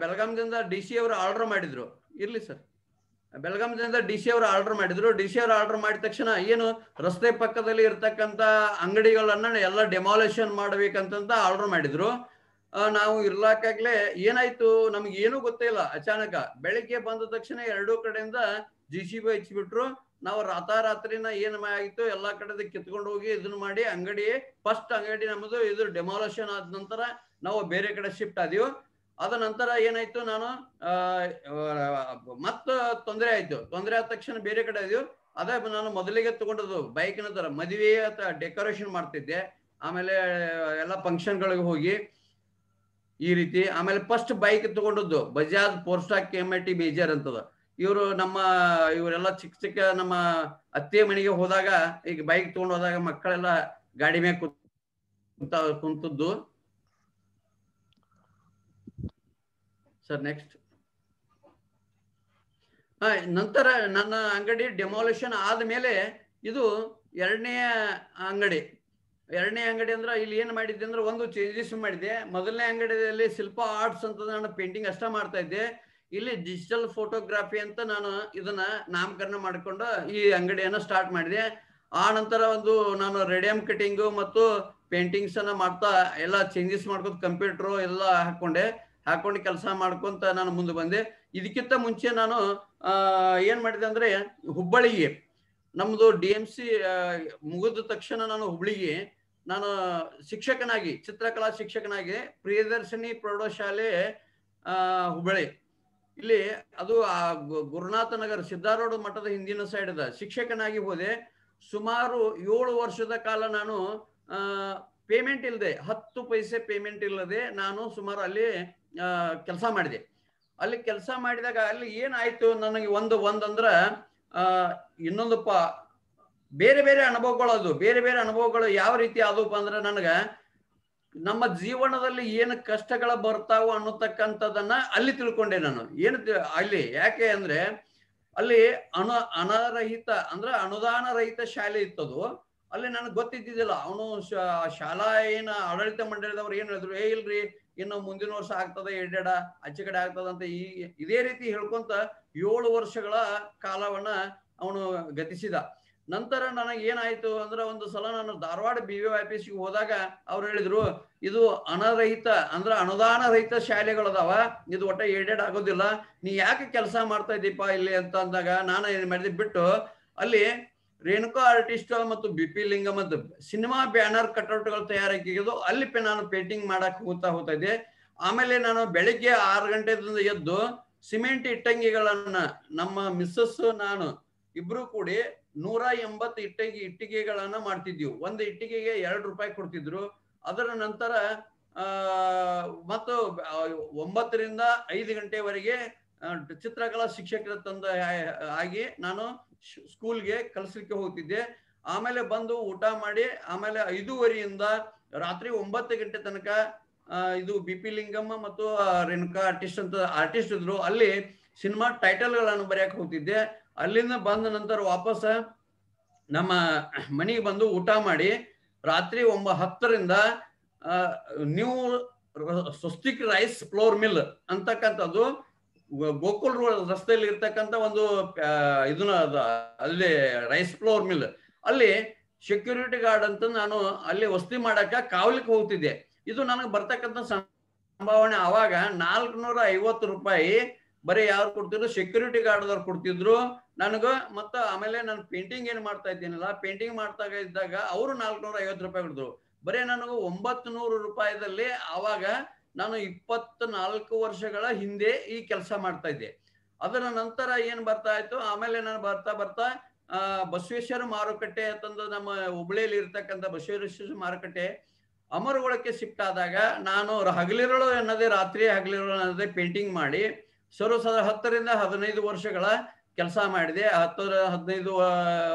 ಬೆಳಗಾಂದಿಂದ ಡಿ ಸಿ ಅವರು ಆರ್ಡರ್ ಮಾಡಿದ್ರು. ಇರ್ಲಿ ಸರ್ ಬೆಳಗಾಂದಿಂದ ಡಿ ಸಿ ಅವರು ಆರ್ಡರ್ ಮಾಡಿದ್ರು. ಡಿ ಸಿ ಅವರು ಆರ್ಡರ್ ಮಾಡಿದ ತಕ್ಷಣ ಏನು ರಸ್ತೆ ಪಕ್ಕದಲ್ಲಿ ಇರ್ತಕ್ಕಂತ ಅಂಗಡಿಗಳನ್ನ ಎಲ್ಲ ಡೆಮಾಲೇಷನ್ ಮಾಡ್ಬೇಕಂತ ಆರ್ಡರ್ ಮಾಡಿದ್ರು. ನಾವು ಇರ್ಲಾಕಾಗ್ಲೆ ಏನಾಯ್ತು? ನಮ್ಗೆ ಏನು ಗೊತ್ತೇ ಇಲ್ಲ. ಅಚಾನಕ ಬೆಳಿಗ್ಗೆ ಬಂದ ತಕ್ಷಣ ಎರಡೂ ಕಡೆಯಿಂದ ಜಿ ಸಿ ಬಿ ಹಚ್ಚಿಬಿಟ್ರು. ನಾವು ರಾತಾರಾತ್ರಿನ ಏನ್ ಆಯ್ತು? ಎಲ್ಲಾ ಕಡೆದ ಕಿತ್ಕೊಂಡು ಹೋಗಿ ಇದನ್ನ ಮಾಡಿ ಅಂಗಡಿ ಫಸ್ಟ್ ಅಂಗಡಿ ನಮ್ಮದು ಇದು ಡೆಮಾಲೇಷನ್ ಆದ ನಂತರ ನಾವು ಬೇರೆ ಕಡೆ ಶಿಫ್ಟ್ ಆದೀವಿ. ಅದ ನಂತರ ಏನಾಯ್ತು ನಾನು ಮತ್ತ ತೊಂದರೆ ಆಯ್ತು. ತೊಂದರೆ ಆದ ತಕ್ಷಣ ಬೇರೆ ಕಡೆ ಇದೀವಿ ಅದೇ ನಾನು ಮೊದಲಿಗೆ ತಗೊಂಡದ್ದು ಬೈಕ್ ತರ ಮದುವೆ ಡೆಕೋರೇಷನ್ ಮಾಡ್ತಿದ್ದೆ. ಆಮೇಲೆ, ಎಲ್ಲ ಫಂಕ್ಷನ್ಗಳಿಗೆ ಹೋಗಿ ಈ ರೀತಿ. ಆಮೇಲೆ first bike ತಗೊಂಡದ್ದು Bajaj four stroke K M I T major ಅಂತದ. ಇವರು ನಮ್ಮ, ಇವರೆಲ್ಲ ಚಿಕ್ಕ ಚಿಕ್ಕ ನಮ್ಮ ಅತ್ತೆ ಮನೆಗೆ ಹೋದಾಗ, ಈಗ ಬೈಕ್ ತಗೊಂಡು ಹೋದಾಗ ಮಕ್ಕಳೆಲ್ಲ ಗಾಡಿ ಮೇಲೆ ಕುಂತ, ಕುಂತದ್ದು. ಸರ್ ನೆಕ್ಸ್ಟ್ ನಂತರ ನನ್ನ ಅಂಗಡಿ ಡೆಮಾಲಿಷನ್ ಆದ್ಮೇಲೆ ಇದು ಎರಡನೇ ಅಂಗಡಿ. ಎರಡನೇ ಅಂಗಡಿ ಅಂದ್ರೆ ಇಲ್ಲಿ ಏನು ಮಾಡಿದ್ದೆ ಅಂದ್ರೆ ಒಂದು ಚೇಂಜಸ್ ಮಾಡಿದೆ ಮೊದಲನೇ ಅಂಗಡಿಯಲ್ಲಿ ಶಿಲ್ಪ ಆರ್ಟ್ಸ್ ಅಂತ ನಾನು ಪೇಂಟಿಂಗ್ ಅಷ್ಟ ಮಾಡ್ತಾ ಇದ್ದೆ. ಇಲ್ಲಿ ಡಿಜಿಟಲ್ ಫೋಟೋಗ್ರಾಫಿ ಅಂತ ನಾನು ಇದನ್ನ ನಾಮಕರಣ ಮಾಡಿಕೊಂಡು ಈ ಅಂಗಡಿಯನ್ನ ಸ್ಟಾರ್ಟ್ ಮಾಡಿದೆ. ಆ ನಂತರ ಒಂದು ನಾನು ರೇಡಿಯಂ ಕಟಿಂಗು ಮತ್ತು ಪೇಂಟಿಂಗ್ಸ್ ಅನ್ನ ಮಾಡ್ತಾ ಎಲ್ಲ ಚೇಂಜಸ್ ಮಾಡ್ಕೊಂಡು ಕಂಪ್ಯೂಟರ್ ಎಲ್ಲ ಹಾಕೊಂಡೆ ಹಾಕೊಂಡು ಕೆಲಸ ಮಾಡ್ಕೊಂತ ನಾನು ಮುಂದೆ ಬಂದೆ. ಇದಕ್ಕಿಂತ ಮುಂಚೆ ನಾನು ಏನ್ ಮಾಡಿದೆ ಅಂದ್ರೆ ಹುಬ್ಬಳ್ಳಿಗೆ, ನಮ್ದು ಡಿ ಎಂ ಸಿ ಮುಗಿದ ತಕ್ಷಣ ನಾನು ಹುಬ್ಳಿಗೆ ನಾನು ಶಿಕ್ಷಕನಾಗಿ, ಚಿತ್ರಕಲಾ ಶಿಕ್ಷಕನಾಗಿ ಪ್ರಿಯದರ್ಶಿನಿ ಪ್ರೌಢಶಾಲೆ ಹುಬ್ಬಳ್ಳಿ. ಇಲ್ಲಿ ಅದು ಆ ಗುರುನಾಥ ನಗರ ಸಿದ್ಧಾರೂಢ ಮಠದ ಹಿಂದಿನ ಸೈಡ್ ಅದ ಶಿಕ್ಷಕನಾಗಿ ಹೋದೆ. ಸುಮಾರು ಏಳು ವರ್ಷದ ಕಾಲ ನಾನು ಪೇಮೆಂಟ್ ಇಲ್ಲದೆ, ಹತ್ತು ಪೈಸೆ ಪೇಮೆಂಟ್ ಇಲ್ಲದೆ ನಾನು ಸುಮಾರು ಅಲ್ಲಿ ಕೆಲಸ ಮಾಡಿದೆ. ಅಲ್ಲಿ ಕೆಲಸ ಮಾಡಿದಾಗ ಅಲ್ಲಿ ಏನಾಯ್ತು? ನನಗೆ ಒಂದು, ಒಂದಂದ್ರ, ಆ ಇನ್ನೊಂದಪ್ಪ ಬೇರೆ ಬೇರೆ ಅನುಭವಗಳು ಅದು. ಬೇರೆ ಬೇರೆ ಅನುಭವಗಳು ಯಾವ ರೀತಿ ಆದವಪ್ಪ ಅಂದ್ರೆ ನನಗೆ ನಮ್ಮ ಜೀವನದಲ್ಲಿ ಏನು ಕಷ್ಟಗಳು ಬರ್ತಾವ ಅನ್ನತಕ್ಕಂಥದನ್ನ ಅಲ್ಲಿ ತಿಳ್ಕೊಂಡೆ ನಾನು. ಏನು ಅಲ್ಲಿ ಯಾಕೆ ಅಂದ್ರೆ ಅಲ್ಲಿ ಅನ, ಅನರಹಿತ ಅಂದ್ರೆ ಅನುದಾನ ರಹಿತ ಶಾಲೆ ಇತ್ತದು. ಅಲ್ಲಿ ನನಗೆ ಗೊತ್ತಿದ್ದಿದ್ದಿಲ್ಲ. ಅವನು ಶಾಲಾ ಏನ ಆಡಳಿತ ಮಂಡಳಿದವ್ರು ಏನ್ ಹೇಳಿದ್ರು, ಏ, ಇಲ್ರಿ, ಇನ್ನು ಮುಂದಿನ ವರ್ಷ ಆಗ್ತದ ಎಡೆಡ ಆಚೆ ಕಡೆ ಆಗ್ತದ ಅಂತ ಈ, ಇದೇ ರೀತಿ ಹೇಳ್ಕೊಂತ ಏಳು ವರ್ಷಗಳ ಕಾಲವನ್ನ ಅವನು ಗತಿಸಿದ. ನಂತರ ನನಗೆ ಏನಾಯ್ತು ಅಂದ್ರೆ ಒಂದು ಸಲ ನಾನು ಧಾರವಾಡ ಬಿ ವಿ ಆಫೀಸ್ಗೆ ಹೋದಾಗ ಅವ್ರು ಹೇಳಿದ್ರು, ಇದು ಅನರಹಿತ, ಅಂದ್ರೆ ಅನುದಾನ ರಹಿತ ಶಾಲೆಗಳದಾವ, ಇದು ಒಟ್ಟ ಏಡೆಡ್ ಆಗೋದಿಲ್ಲ, ನೀ ಯಾಕೆ ಕೆಲಸ ಮಾಡ್ತಾ ಇದ್ದೀಪ ಇಲ್ಲಿ? ಅಂತ ಅಂದಾಗ ನಾನು ಏನ್ ಮಾಡಿದೆ ಬಿಟ್ಟು, ಅಲ್ಲಿ ರೇಣುಕಾ ಆರ್ಟಿಸ್ಟ್ ಮತ್ತು ಬಿ ಪಿ ಲಿಂಗಮ್ ಅಂತ ಸಿನಿಮಾ ಬ್ಯಾನರ್ ಕಟೌಟ್ಗಳು ತಯಾರಿಕೆಗಿದ್ದು ಅಲ್ಲಿ ನಾನು ಪೇಂಟಿಂಗ್ ಮಾಡಕ್ ಹೋಗ್ತಾ ಹೋಗ್ತಾ ಇದ್ದೆ. ಆಮೇಲೆ ನಾನು ಬೆಳಿಗ್ಗೆ ಆರು ಗಂಟೆದಿಂದ ಎದ್ದು ಸಿಮೆಂಟ್ ಇಟ್ಟಂಗಿಗಳನ್ನ ನಮ್ಮ ಮಿಸ್ಸಸ್ ನಾನು ಇಬ್ರು ಕೂಡಿ ನೂರ ಎಂಬತ್ತು ಇಟ್ಟಿಗೆ ಇಟ್ಟಿಗೆಗಳನ್ನ ಮಾಡ್ತಿದ್ವಿ. ಒಂದು ಇಟ್ಟಿಗೆಗೆ ಎರಡು ರೂಪಾಯಿ ಕೊಡ್ತಿದ್ರು. ಅದರ ನಂತರ, ಆ, ಮತ್ತು ಒಂಬತ್ತರಿಂದ ಐದು ಗಂಟೆವರೆಗೆ ಚಿತ್ರಕಲಾ ಶಿಕ್ಷಕರ ತಂದ ಆಗಿ ನಾನು ಸ್ಕೂಲ್ಗೆ ಕಲಿಸ್ಲಿಕ್ಕೆ ಹೋಗ್ತಿದ್ದೆ. ಆಮೇಲೆ ಬಂದು ಊಟ ಮಾಡಿ, ಆಮೇಲೆ ಐದೂವರೆಯಿಂದ ರಾತ್ರಿ ಒಂಬತ್ತು ಗಂಟೆ ತನಕ ಇದು ಬಿ ಪಿ ಲಿಂಗಮ್ಮ ಮತ್ತು ರೇಣುಕಾ ಆರ್ಟಿಸ್ಟ್ ಅಂತ ಆರ್ಟಿಸ್ಟ್ ಇದ್ರು. ಅಲ್ಲಿ ಸಿನಿಮಾ ಟೈಟಲ್ಗಳನ್ನು ಬರೆಯಕ್ಕೆ ಹೋಗ್ತಿದ್ದೆ. ಅಲ್ಲಿಂದ ಬಂದ ನಂತರ ವಾಪಸ್ ನಮ್ಮ ಮನೆಗೆ ಬಂದು ಊಟ ಮಾಡಿ, ರಾತ್ರಿ ಒಂಬ ಹತ್ತರಿಂದ new Swastik rice flour mill ಅಂತಕ್ಕಂಥದ್ದು ಗೋಕುಲ್ ರೋಡ್ ರಸ್ತೆಯಲ್ಲಿ ಇರ್ತಕ್ಕಂಥ ಒಂದು ಇದನ್ನ ಅಲ್ಲಿ ರೈಸ್ ಫ್ಲೋರ್ ಮಿಲ್ ಅಲ್ಲಿ ಸೆಕ್ಯೂರಿಟಿ ಗಾರ್ಡ್ ಅಂತ ನಾನು ಅಲ್ಲಿ ವಸತಿ ಮಾಡಕ ಕಾವಲಿಕ್ ಹೋಗ್ತಿದ್ದೆ. ಇದು ನನಗೆ ಬರ್ತಕ್ಕಂಥ ಸಂಭಾವನೆ ಅವಾಗ ನಾಲ್ಕುನೂರ ಐವತ್ತು ರೂಪಾಯಿ ಬರೀ ಯಾರು ಕೊಡ್ತಿದ್ರು? ಸೆಕ್ಯೂರಿಟಿ ಗಾರ್ಡ್ದವ್ರು ಕೊಡ್ತಿದ್ರು. ನನಗ ಮತ್ತ ಆಮೇಲೆ ನಾನು ಪೇಂಟಿಂಗ್ ಏನ್ ಮಾಡ್ತಾ ಇದ್ದೀನಲ್ಲ ಪೇಂಟಿಂಗ್ ಮಾಡ್ತಾ ಇದ್ದಾಗ ಅವರು ನಾಲ್ಕುನೂರ ಐವತ್ತು ರೂಪಾಯಿ ಕೊಡಿದ್ರು. ಬರೀ ನನಗೆ ಒಂಬತ್ತು ನೂರು ರೂಪಾಯಿದಲ್ಲಿ ಆವಾಗ ನಾನು ಇಪ್ಪತ್ತ ನಾಲ್ಕು ವರ್ಷಗಳ ಹಿಂದೆ ಈ ಕೆಲಸ ಮಾಡ್ತಾ ಇದ್ದೆ. ಅದರ ನಂತರ ಏನ್ ಬರ್ತಾ ಇತ್ತು ಆಮೇಲೆ ನಾನು ಬರ್ತಾ ಬರ್ತಾ, ಆ, ಬಸವೇಶ್ವರ ಮಾರುಕಟ್ಟೆ ಅಂತಂದು ನಮ್ಮ ಹುಬ್ಳಿಯಲ್ಲಿ ಇರ್ತಕ್ಕಂಥ ಬಸವೇಶ್ವರ ಮಾರುಕಟ್ಟೆ ಅಮರಗೊಳಕ್ಕೆ ಶಿಫ್ಟ್ ಆದಾಗ ನಾನು ಹಗಲಿರುಳು ಅನ್ನೋದೇ ರಾತ್ರಿ ಹಗಲಿರುಳು ಅನ್ನೋದೇ ಪೇಂಟಿಂಗ್ ಮಾಡಿ ಸರ್ವ ಸದ ಹತ್ತರಿಂದ ಹದಿನೈದು ವರ್ಷಗಳ ಕೆಲಸ ಮಾಡಿದೆ. ಹತ್ತರ ಹದಿನೈದು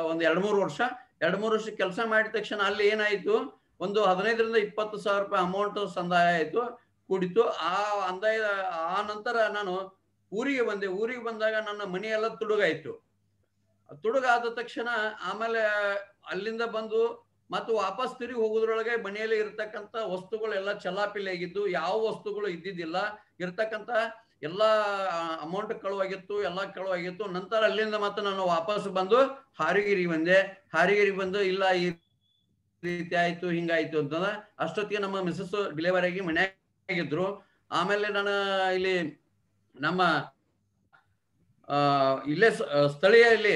ಒಂದು ಎರಡು ಮೂರು ವರ್ಷ, ಎರಡು ಮೂರು ವರ್ಷ ಕೆಲಸ ಮಾಡಿದ ತಕ್ಷಣ ಅಲ್ಲಿ ಏನಾಯ್ತು? ಒಂದು ಹದಿನೈದರಿಂದ ಇಪ್ಪತ್ತು ಸಾವಿರ ರೂಪಾಯಿ ಅಮೌಂಟ್ ಸಂದಾಯ ಆಯ್ತು ಕೂಡಿತು ಆ ಅಂದಾಯ, ಆ ನಂತರ ನಾನು ಊರಿಗೆ ಬಂದೆ. ಊರಿಗೆ ಬಂದಾಗ ನನ್ನ ಮನೆಯೆಲ್ಲ ತುಡುಗಾಯ್ತು. ತುಡುಗಾದ ತಕ್ಷಣ ಆಮೇಲೆ ಅಲ್ಲಿಂದ ಬಂದು ಮತ್ತು ವಾಪಸ್ ತಿರುಗಿ ಹೋಗೋದ್ರೊಳಗೆ ಮನೆಯಲ್ಲಿ ಇರ್ತಕ್ಕಂಥ ವಸ್ತುಗಳೆಲ್ಲ ಚಲಾಪಿಲಿ ಆಗಿದ್ದು, ಯಾವ ವಸ್ತುಗಳು ಇದ್ದಿದ್ದಿಲ್ಲ. ಇರ್ತಕ್ಕಂಥ ಎಲ್ಲ ಅಮೌಂಟ್ ಕಳುವಾಗಿತ್ತು, ಎಲ್ಲ ಕಳುವಾಗಿತ್ತು. ನಂತರ ಅಲ್ಲಿಂದ ಮತ್ತೆ ನಾನು ವಾಪಸ್ ಬಂದು ಹಾರಿಗಿರಿ ಬಂದೆ. ಹಾರಿಗಿರಿ ಬಂದು, ಇಲ್ಲ ಈ ರೀತಿ ಆಯ್ತು, ಹಿಂಗಾಯ್ತು ಅಂತಂದ್ರೆ ಅಷ್ಟೊತ್ತಿಗೆ ನಮ್ಮ ಮಿಸಸ್ ಡಿಲೆವರಿ ಆಗಿ ಮನೆಯಾಗಿದ್ರು ಆಮೇಲೆ ನಾನು ಇಲ್ಲಿ ನಮ್ಮ ಇಲ್ಲೇ ಸ್ಥಳೀಯ ಇಲ್ಲಿ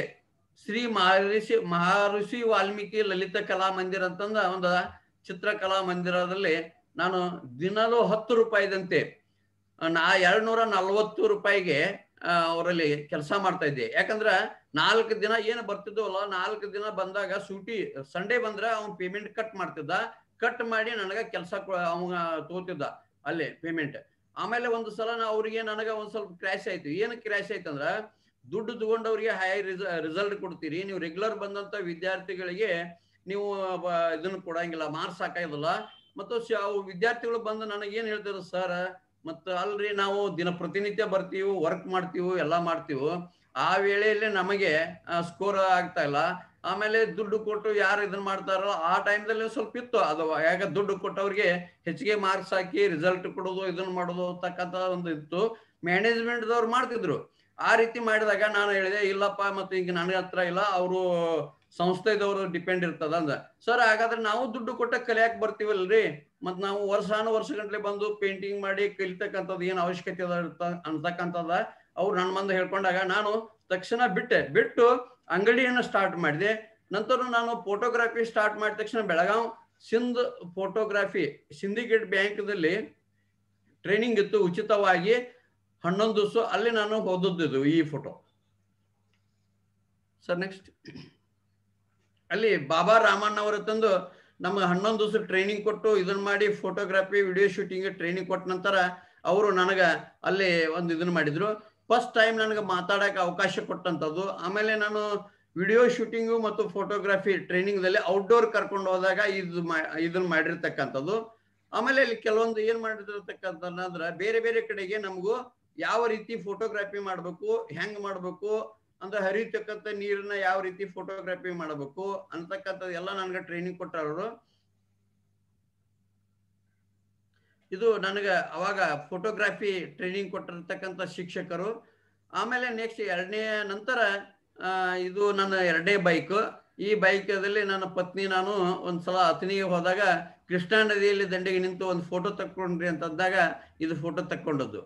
ಶ್ರೀ ಮಹರ್ಷಿ ಮಹರ್ಷಿ ವಾಲ್ಮೀಕಿ ಲಲಿತ ಕಲಾ ಮಂದಿರ ಅಂತಂದ ಒಂದು ಚಿತ್ರಕಲಾ ಮಂದಿರದಲ್ಲಿ ನಾನು ದಿನದ ಹತ್ತು ರೂಪಾಯಿದಂತೆ ನಾ ಎರಡ್ನೂರ ನಲ್ವತ್ತು ರೂಪಾಯಿಗೆ ಅವರಲ್ಲಿ ಕೆಲಸ ಮಾಡ್ತಾ ಇದ್ದೆ. ಯಾಕಂದ್ರೆ ನಾಲ್ಕು ದಿನ ಏನು ಬರ್ತಿದ್ವಲ್ಲ, ನಾಲ್ಕು ದಿನ ಬಂದಾಗ ಸೂಟಿ, ಸಂಡೇ ಬಂದ್ರೆ ಅವ್ನು ಪೇಮೆಂಟ್ ಕಟ್ ಮಾಡ್ತಿದ್ದ. ಕಟ್ ಮಾಡಿ ನನಗೆ ಕೆಲಸ ಅವ ತಗೋತಿದ್ದ ಅಲ್ಲಿ ಪೇಮೆಂಟ್ ಆಮೇಲೆ ಒಂದು ಸಲ ನಾ ಅವ್ರಿಗೆ ನನಗೆ ಒಂದು ಸ್ವಲ್ಪ ಕ್ರ್ಯಾಶ್ ಆಯ್ತು. ಏನು ಕ್ರ್ಯಾಶ್ ಆಯ್ತಂದ್ರ ದುಡ್ಡು ತಗೊಂಡವ್ರಿಗೆ ಹೈ ರಿಸಲ್ಟ್ ಕೊಡ್ತೀರಿ. ನೀವು ರೆಗ್ಯುಲರ್ ಬಂದಂತ ವಿದ್ಯಾರ್ಥಿಗಳಿಗೆ ನೀವು ಇದನ್ನ ಕೊಡಂಗಿಲ್ಲ ಮಾರ್ಕ್ಸ್ ಹಾಕೋದಿಲ್ಲ ಮತ್ತು ವಿದ್ಯಾರ್ಥಿಗಳು ಬಂದು ನನಗೆ ಏನ್ ಹೇಳ್ತಾರೆ, ಸರ್, ಮತ್ತ ಅಲ್ರಿ ನಾವು ದಿನ ಪ್ರತಿನಿತ್ಯ ಬರ್ತೀವಿ ವರ್ಕ್ ಮಾಡ್ತೀವಿ, ಎಲ್ಲ ಮಾಡ್ತೀವಿ. ಆ ವೇಳೆಯಲ್ಲಿ ನಮಗೆ ಸ್ಕೋರ್ ಆಗ್ತಾ ಇಲ್ಲ. ಆಮೇಲೆ ದುಡ್ಡು ಕೊಟ್ಟು ಯಾರು ಇದನ್ನ ಮಾಡ್ತಾರೋ ಆ ಟೈಮ್ದಲ್ಲಿ ಸ್ವಲ್ಪ ಇತ್ತು. ಅದು ಯಾಕೆ ದುಡ್ಡು ಕೊಟ್ಟವ್ರಿಗೆ ಹೆಚ್ಚಿಗೆ ಮಾರ್ಕ್ಸ್ ಹಾಕಿ ರಿಸಲ್ಟ್ ಕೊಡೋದು ಇದನ್ನ ಮಾಡೋದು ತಕ್ಕಂತ ಒಂದು ಇತ್ತು. ಮ್ಯಾನೇಜ್ಮೆಂಟ್ ದವ್ರು ಮಾಡ್ತಿದ್ರು. ಆ ರೀತಿ ಮಾಡಿದಾಗ ನಾನು ಹೇಳಿದೆ, ಇಲ್ಲಪ್ಪ ಮತ್ತೆ ಈಗ ನನಗೆ ಹತ್ರ ಇಲ್ಲ, ಅವರು ಸಂಸ್ಥೆದವರು ಡಿಪೆಂಡ್ ಇರ್ತದ ಅಂದ. ಸರ್ ಹಾಗಾದ್ರೆ ನಾವು ದುಡ್ಡು ಕೊಟ್ಟ ಕಲಿಯಾಕ್ ಬರ್ತೀವಲ್ರಿ? ಮತ್ ನಾವು ವರ್ಷಾನು ವರ್ಷ ಗಂಟ್ಲೆ ಬಂದು ಪೇಂಟಿಂಗ್ ಮಾಡಿ ಕಲಿತಕ್ಕಂಥದ್ದು ಏನು ಅವಶ್ಯಕತೆ ಅದ ಇರ್ತ ಅಂತಕ್ಕಂಥದ ಅವ್ರು ನನ್ನ ಮಂದಿ ಹೇಳ್ಕೊಂಡಾಗ ನಾನು ತಕ್ಷಣ ಬಿಟ್ಟೆ. ಬಿಟ್ಟು ಅಂಗಡಿಯನ್ನು ಸ್ಟಾರ್ಟ್ ಮಾಡಿದೆ. ನಂತರ ನಾನು ಫೋಟೋಗ್ರಾಫಿ ಸ್ಟಾರ್ಟ್ ಮಾಡಿದ ತಕ್ಷಣ ಬೆಳಗಾವ್ ಸಿಂಧ್ ಫೋಟೋಗ್ರಾಫಿ ಸಿಂಡಿಕೇಟ್ ಬ್ಯಾಂಕ್ದಲ್ಲಿ ಟ್ರೈನಿಂಗ್ ಇತ್ತು ಉಚಿತವಾಗಿ. ಹನ್ನೊಂದು ದಿವಸ ಅಲ್ಲಿ ನಾನು ಓದದ್ದು ಈ ಫೋಟೋ ಸರ್ ನೆಕ್ಸ್ಟ್ ಅಲ್ಲಿ ಬಾಬಾ ರಾಮಣ್ಣ ಅವರ ತಂದು ನಮಗೆ ಹನ್ನೊಂದು ದಿವಸ ಟ್ರೈನಿಂಗ್ ಕೊಟ್ಟು ಇದನ್ನ ಮಾಡಿ ಫೋಟೋಗ್ರಾಫಿ ವಿಡಿಯೋ ಶೂಟಿಂಗ್ ಟ್ರೈನಿಂಗ್ ಕೊಟ್ಟ ನಂತರ ಅವರು ನನಗ ಅಲ್ಲಿ ಒಂದು ಇದನ್ನ ಮಾಡಿದ್ರು. ಫಸ್ಟ್ ಟೈಮ್ ನನಗೆ ಮಾತಾಡಕ್ಕೆ ಅವಕಾಶ ಕೊಟ್ಟಂಥದ್ದು. ಆಮೇಲೆ ನಾನು ವಿಡಿಯೋ ಶೂಟಿಂಗು ಮತ್ತು ಫೋಟೋಗ್ರಫಿ ಟ್ರೈನಿಂಗ್ದಲ್ಲಿ ಔಟ್ಡೋರ್ ಕರ್ಕೊಂಡು ಹೋದಾಗ ಇದು ಇದನ್ನ ಮಾಡಿರ್ತಕ್ಕಂಥದ್ದು. ಆಮೇಲೆ ಇಲ್ಲಿ ಕೆಲವೊಂದು ಏನ್ ಮಾಡಿರ್ತಕ್ಕಂಥದ್ರ ಬೇರೆ ಬೇರೆ ಕಡೆಗೆ ನಮಗೂ ಯಾವ ರೀತಿ ಫೋಟೋಗ್ರಫಿ ಮಾಡಬೇಕು, ಹೆಂಗ್ ಮಾಡಬೇಕು, ಅಂದ್ರೆ ಹರಿತಕ್ಕಂಥ ನೀರನ್ನ ಯಾವ ರೀತಿ ಫೋಟೋಗ್ರಫಿ ಮಾಡಬೇಕು ಅಂತಕ್ಕಂಥದ್ದು ಎಲ್ಲ ನನಗೆ ಟ್ರೈನಿಂಗ್ ಕೊಟ್ಟವರು ಇದು ನನಗೆ ಅವಾಗ ಫೋಟೋಗ್ರಾಫಿ ಟ್ರೈನಿಂಗ್ ಕೊಟ್ಟಿರ್ತಕ್ಕಂಥ ಶಿಕ್ಷಕರು. ಆಮೇಲೆ ನೆಕ್ಸ್ಟ್ ಎರಡನೇ ನಂತರ ಇದು ನನ್ನ ಎರಡನೇ ಬೈಕ್ ಈ ಬೈಕದಲ್ಲಿ ನನ್ನ ಪತ್ನಿ ನಾನು ಒಂದ್ಸಲ ಅತನಿಗೆ ಹೋದಾಗ ಕೃಷ್ಣಾ ನದಿಯಲ್ಲಿ ದಂಡೆಗೆ ನಿಂತು ಒಂದು ಫೋಟೋ ತಕ್ಕೊಂಡ್ರಿ ಅಂತಂದಾಗ ಇದು ಫೋಟೋ ತಕ್ಕೊಂಡದ್ದು.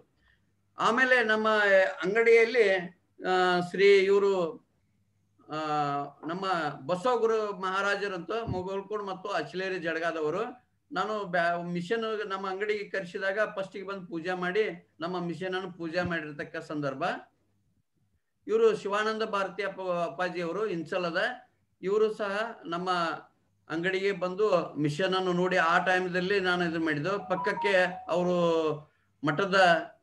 ಆಮೇಲೆ ನಮ್ಮ ಅಂಗಡಿಯಲ್ಲಿ ಶ್ರೀ ಇವರು ನಮ್ಮ ನಮ್ಮ ಬಸವಗುರು ಮಹಾರಾಜರಂತೂ ಮೊಗಲ್ಕೋಡ್ ಮತ್ತು ಅಚ್ಲೇರಿ ಜಡಗಾದವರು. ನಾನು ಮಿಷನ್ ನಮ್ಮ ಅಂಗಡಿಗೆ ಕರೆಸಿದಾಗ ಫಸ್ಟಿಗೆ ಬಂದು ಪೂಜೆ ಮಾಡಿ, ನಮ್ಮ ಮಿಷನ್ ಅನ್ನು ಪೂಜೆ ಮಾಡಿರ್ತಕ್ಕ ಸಂದರ್ಭ. ಇವರು ಶಿವಾನಂದ ಭಾರತಿ ಅಪ್ಪ, ಅಪ್ಪಾಜಿ ಅವರು ಇನ್ಸಲದ ಇವರು ಸಹ ನಮ್ಮ ಅಂಗಡಿಗೆ ಬಂದು ಮಿಷನ್ ಅನ್ನು ನೋಡಿ ಆ ಟೈಮ್ದಲ್ಲಿ ನಾನು ಇದು ಮಾಡಿದ್ದು. ಪಕ್ಕಕ್ಕೆ ಅವರು ಮಠದ